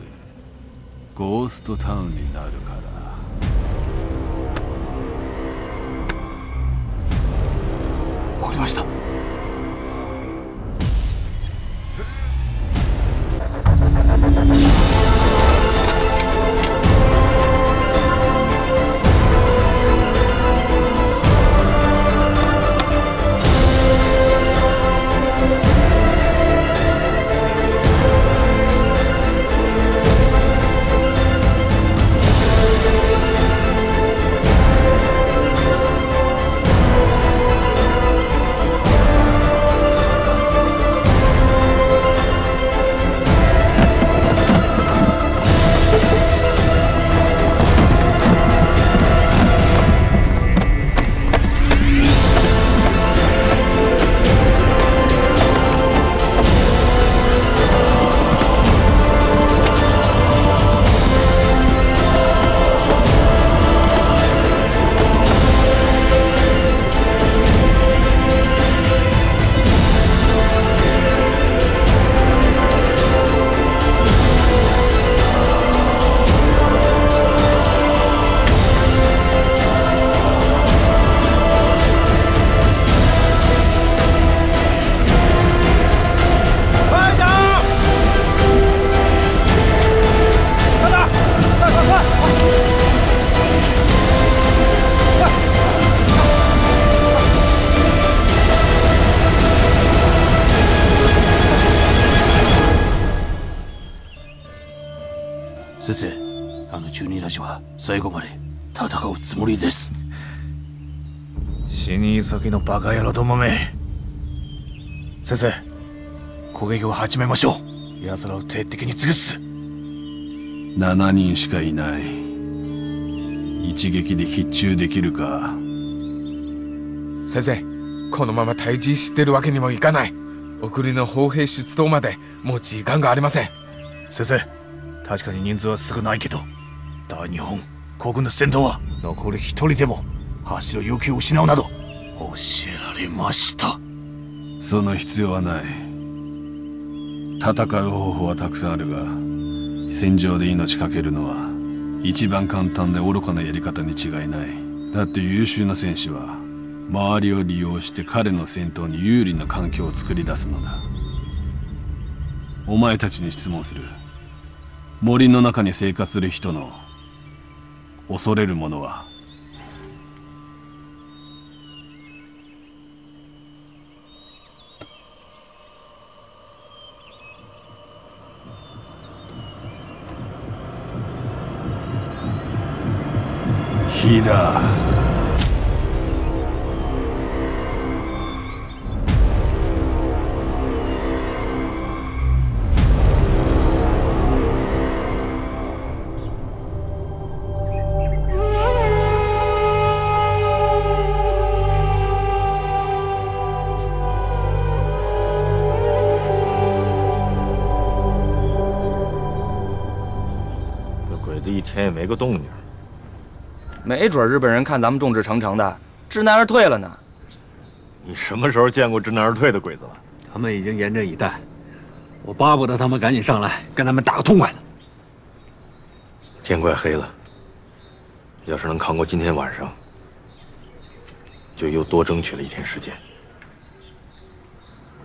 ゴーストタウンになるから。わかりました。先生あの住人たちは最後まで戦うつもりです。死に急ぎのバカ野郎どもめ。先生攻撃を始めましょう。奴らを徹底的に潰す。7人しかいない。一撃で必中できるか。先生このまま退陣してるわけにもいかない。送りの砲兵出動までもう時間がありません。先生確かに人数は少ないけど大日本国軍の戦闘は残り一人でも走る勇気を失うなど教えられました。その必要はない。戦う方法はたくさんあるが戦場で命かけるのは一番簡単で愚かなやり方に違いない。だって優秀な戦士は周りを利用して彼の戦闘に有利な環境を作り出すのだ。お前たちに質問する。森の中に生活する人の恐れるものは火だ。个动静。没准日本人看咱们众志成城的，知难而退了呢。你什么时候见过知难而退的鬼子了？他们已经严阵以待，我巴不得他们赶紧上来，跟他们打个痛快呢。天快黑了，要是能扛过今天晚上，就又多争取了一天时间。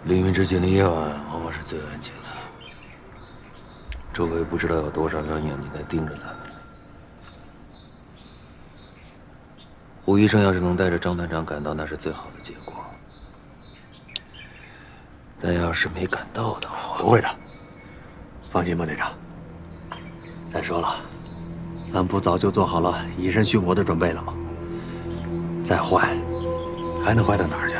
黎明之前的夜晚往往是最安静的，周围不知道有多少双眼睛在盯着咱们。胡医生要是能带着张团长赶到，那是最好的结果。但要是没赶到的话，不会的，放心吧，队长。再说了，咱不早就做好了以身殉国的准备了吗？再坏，还能坏到哪儿去？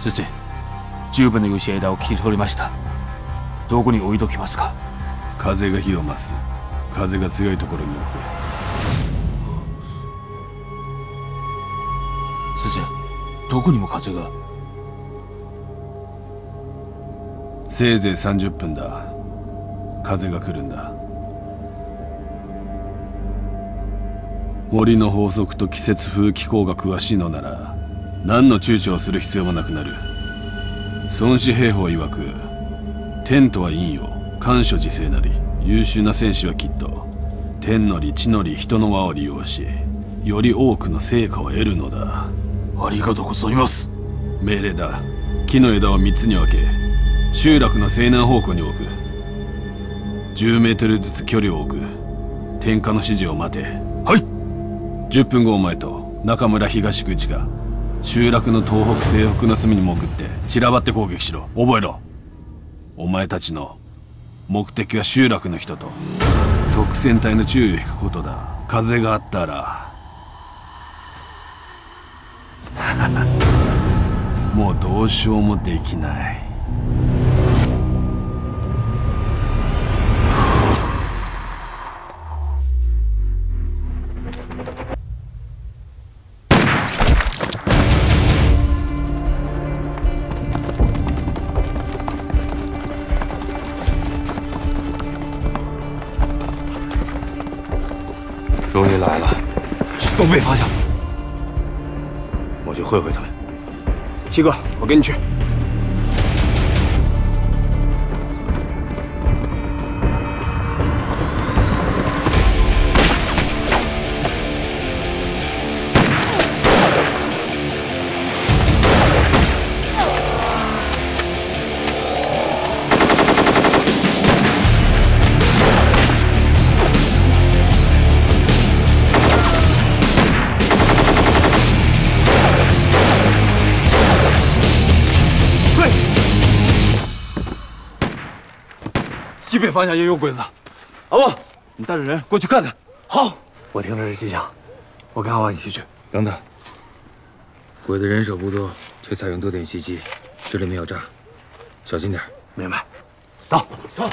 先生十分の良し枝を切り取りました。どこに置いときますか？風が火を増す。風が強いところに置く。先生どこにも風が。せいぜい30分だ。風が来るんだ。森の法則と季節風気候が詳しいのなら何の躊躇をする必要もなくなる。孫子兵法曰く天とは陰よ感所自制なり優秀な戦士はきっと天のり地のり人の輪を利用しより多くの成果を得るのだ。ありがとうございます。命令だ。木の枝を3つに分け集落の西南方向に置く。10メートルずつ距離を置く。天下の指示を待て。はい。10分後お前と中村東口が集落の東北西北の隅に潜って散らばって攻撃しろ。覚えろ。お前たちの目的は集落の人と特戦隊の注意を引くことだ。風があったら。もうどうしようもできない。会会他们。七哥，我跟你去。边方向也有鬼子。阿旺，你带着人过去看看。好，我听着是迹象，我跟阿旺一起去。等等，鬼子人手不多，却采用多点袭击，这里没有诈，小心点。明白。走，走。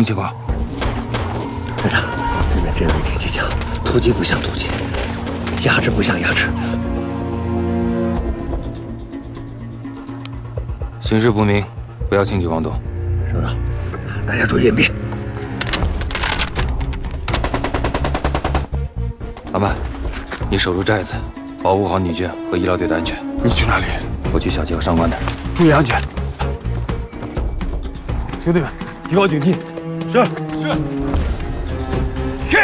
么情况？队长，对面真有一挺机枪，突击不像突击，压制不像压制。形势不明，不要轻举妄动。首长，大家注意隐蔽。阿曼，你守住寨子，保护好女眷和医疗队的安全。你去哪里？我去小吉和上官那儿。注意安全。兄弟们，提高警惕！是是。去！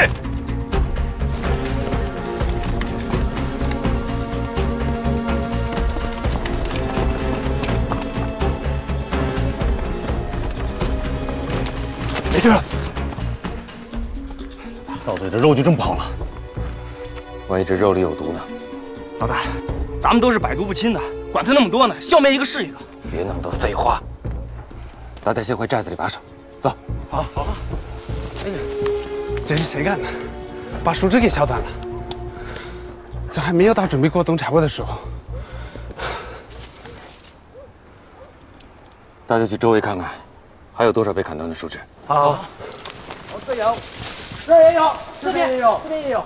没事了。赵队这肉就这么跑了？万一这肉里有毒呢？老大，咱们都是百毒不侵的，管他那么多呢，消灭一个是一个。别那么多废话。大家先回寨子里把守，这是谁干的？把树枝给削断了。这还没有到准备过冬柴火的时候。大家去周围看看，还有多少被砍断的树枝？好。好，这有，这也有，这边也有，这边也有，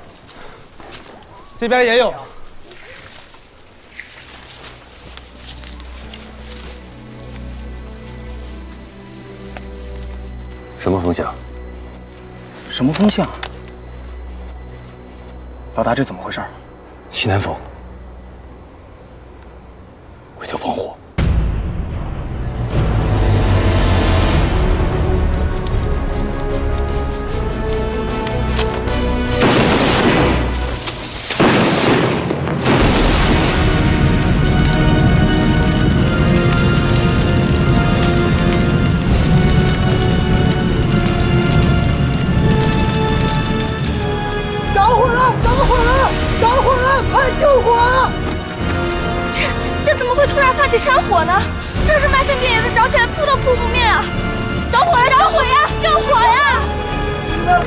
这边也有。什么风向？什么风向？老大，这怎么回事？西南风，鬼子放火。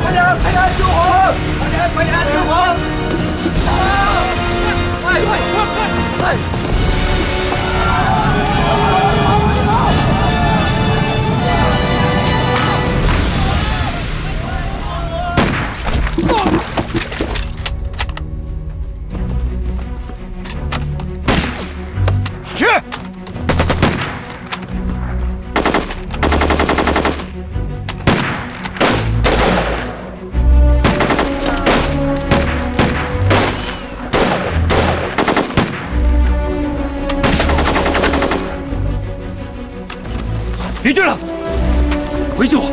快点！快点！救火！快点！快点！救火！快！快快快快回救我！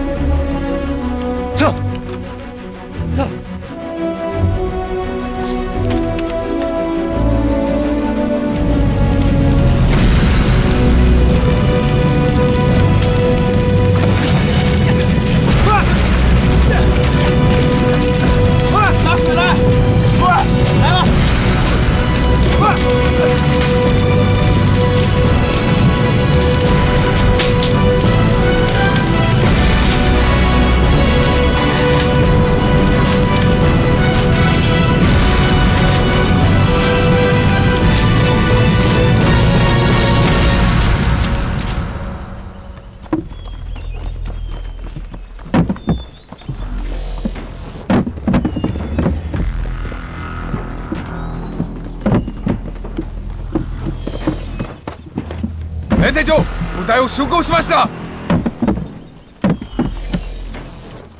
出港しました。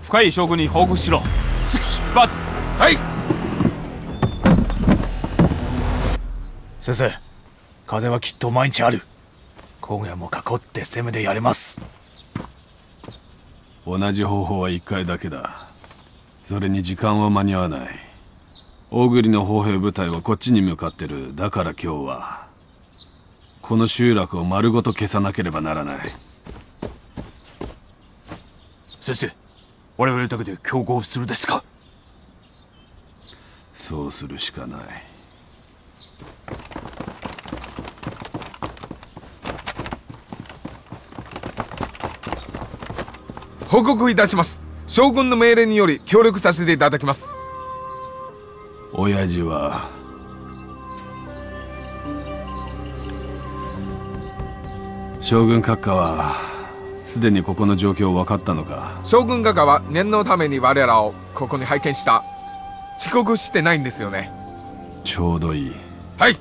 深い将軍に報告しろ。すぐ出発。はい。先生風はきっと毎日ある。今夜も囲って攻めてやります。同じ方法は一回だけだ。それに時間は間に合わない。大栗の歩兵部隊はこっちに向かってる。だから今日はこの集落を丸ごと消さなければならない。先生我々だけで強行するですか？そうするしかない。報告いたします。将軍の命令により協力させていただきます。親父は将軍閣下はすでにここの状況分かったのか？将軍画家は念のために我らをここに拝見した。遅刻してないんですよね。ちょうどいい。はい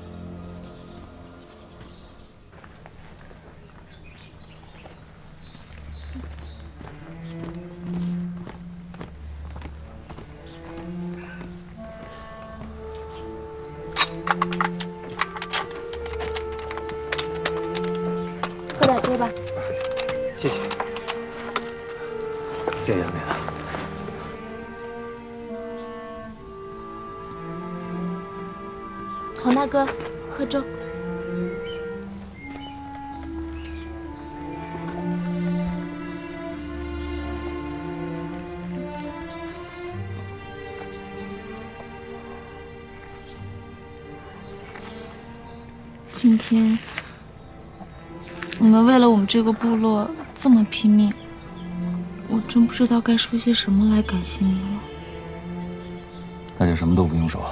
今天你们为了我们这个部落这么拼命，我真不知道该说些什么来感谢你了。那就什么都不用说。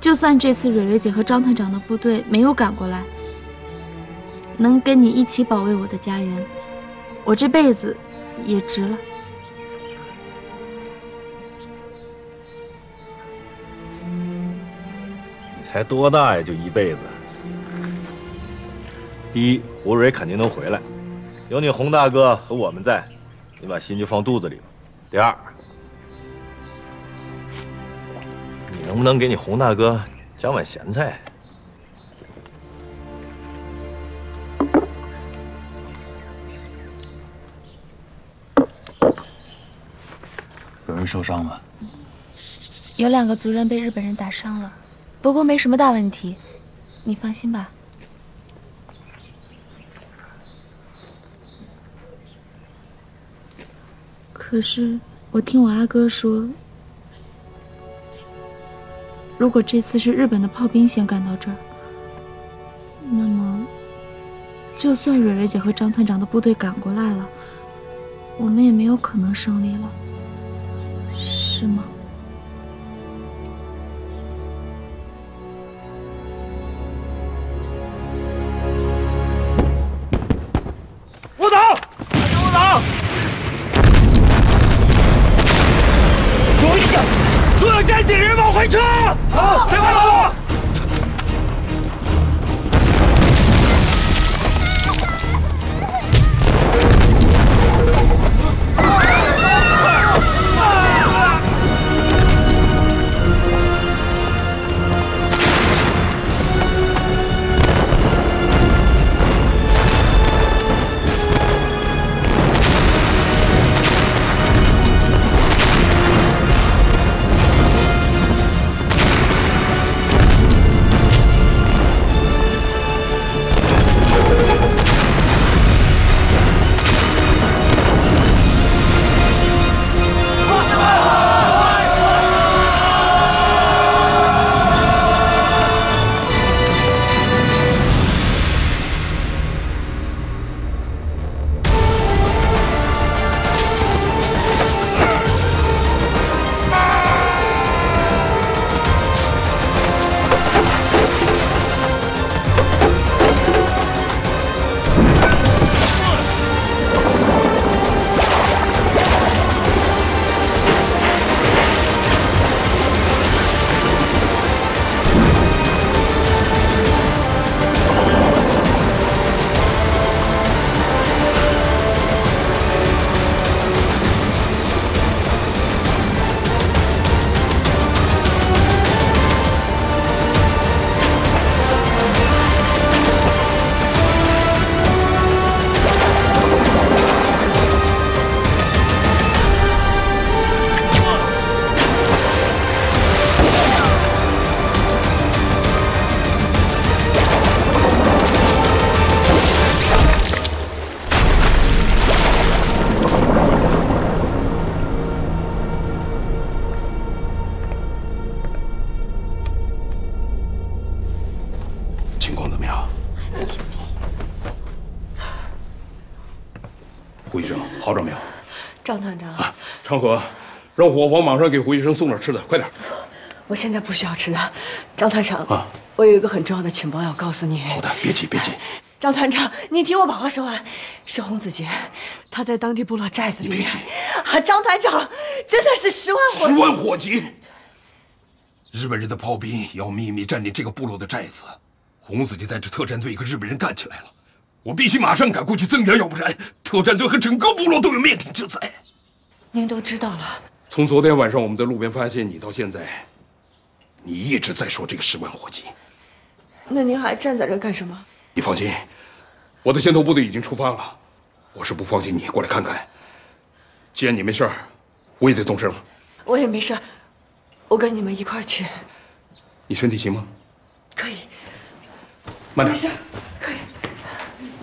就算这次蕊蕊姐和张团长的部队没有赶过来，能跟你一起保卫我的家园，我这辈子也值了。才多大呀？就一辈子。第一，胡蕊肯定能回来，有你洪大哥和我们在，你把心就放肚子里吧。第二，你能不能给你洪大哥夹碗咸菜？有人受伤了？有两个族人被日本人打伤了，不过没什么大问题，你放心吧。可是我听我阿哥说，如果这次是日本的炮兵先赶到这儿，那么就算蕊蕊姐和张团长的部队赶过来了，我们也没有可能胜利了，是吗？谁快跑！长河，让伙房马上给胡医生送点吃的，快点。我现在不需要吃的。张团长，啊，我有一个很重要的情报要告诉你。好的，别急别急。张团长，你听我把话说完。是洪子杰，他在当地部落寨子里面。啊，张团长，真的是十万火急！十万火急！日本人的炮兵要秘密占领这个部落的寨子，洪子杰带着特战队和日本人干起来了，我必须马上赶过去增援，要不然特战队和整个部落都有灭顶之灾。您都知道了。从昨天晚上我们在路边发现你到现在，你一直在说这个十万火急。那您还站在这干什么？你放心，我的先头部队已经出发了。我是不放心你过来看看。既然你没事儿我也得动身了。我也没事我跟你们一块儿去。你身体行吗？可以。慢点。没事可以。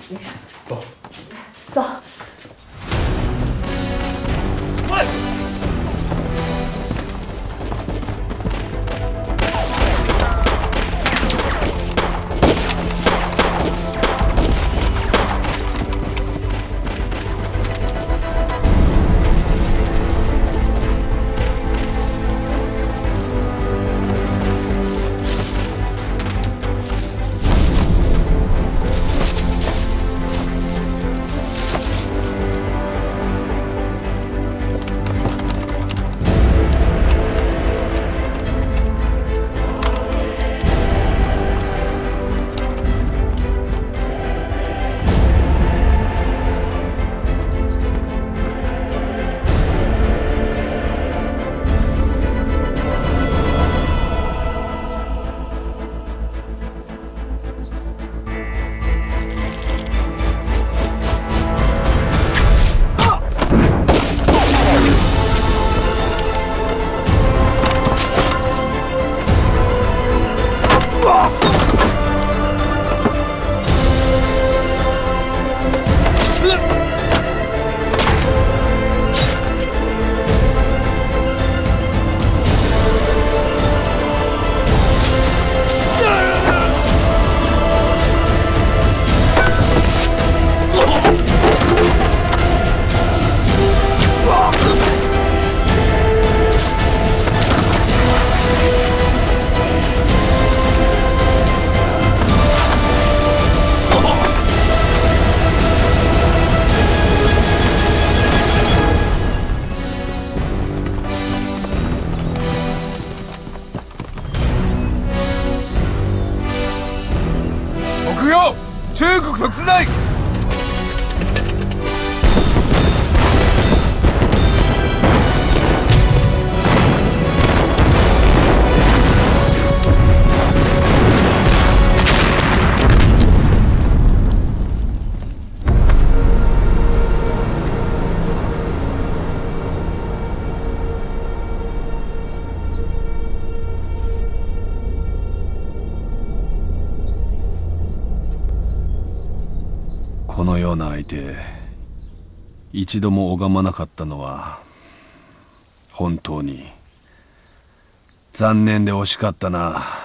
没事。走。走。一度も拝まなかったのは本当に残念で惜しかったな。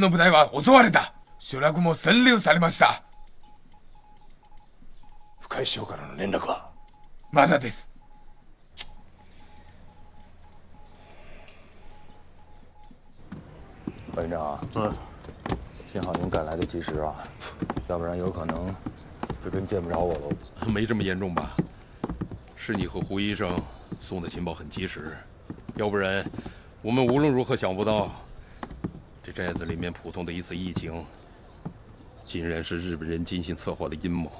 の部隊は襲われた集落も占領されました深井師匠からの連絡はまだです班长，嗯，幸好您赶来的及时啊，要不然有可能就真见不着我喽。没这么严重吧？是你和胡医生送的情报很及时，要不然我们无论如何想不到， 这寨子里面普通的一次疫情，竟然是日本人精心策划的阴谋。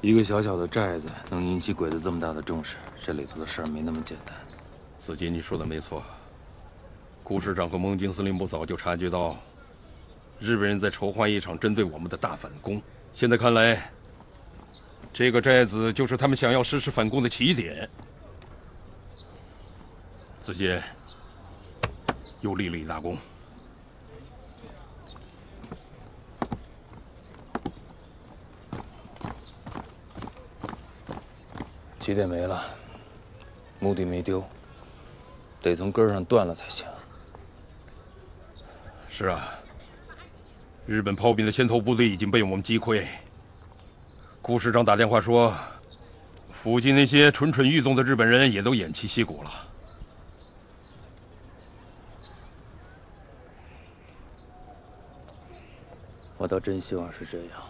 一个小小的寨子能引起鬼子这么大的重视，这里头的事儿没那么简单。子金，你说的没错。顾师长和盟军司令部早就察觉到，日本人在筹划一场针对我们的大反攻。现在看来，这个寨子就是他们想要实施反攻的起点。子健又立了一大功。起点没了，目的没丢，得从根上断了才行。是啊，日本炮兵的先头部队已经被我们击溃。顾师长打电话说，附近那些蠢蠢欲动的日本人也都偃旗息鼓了。我倒真希望是这样。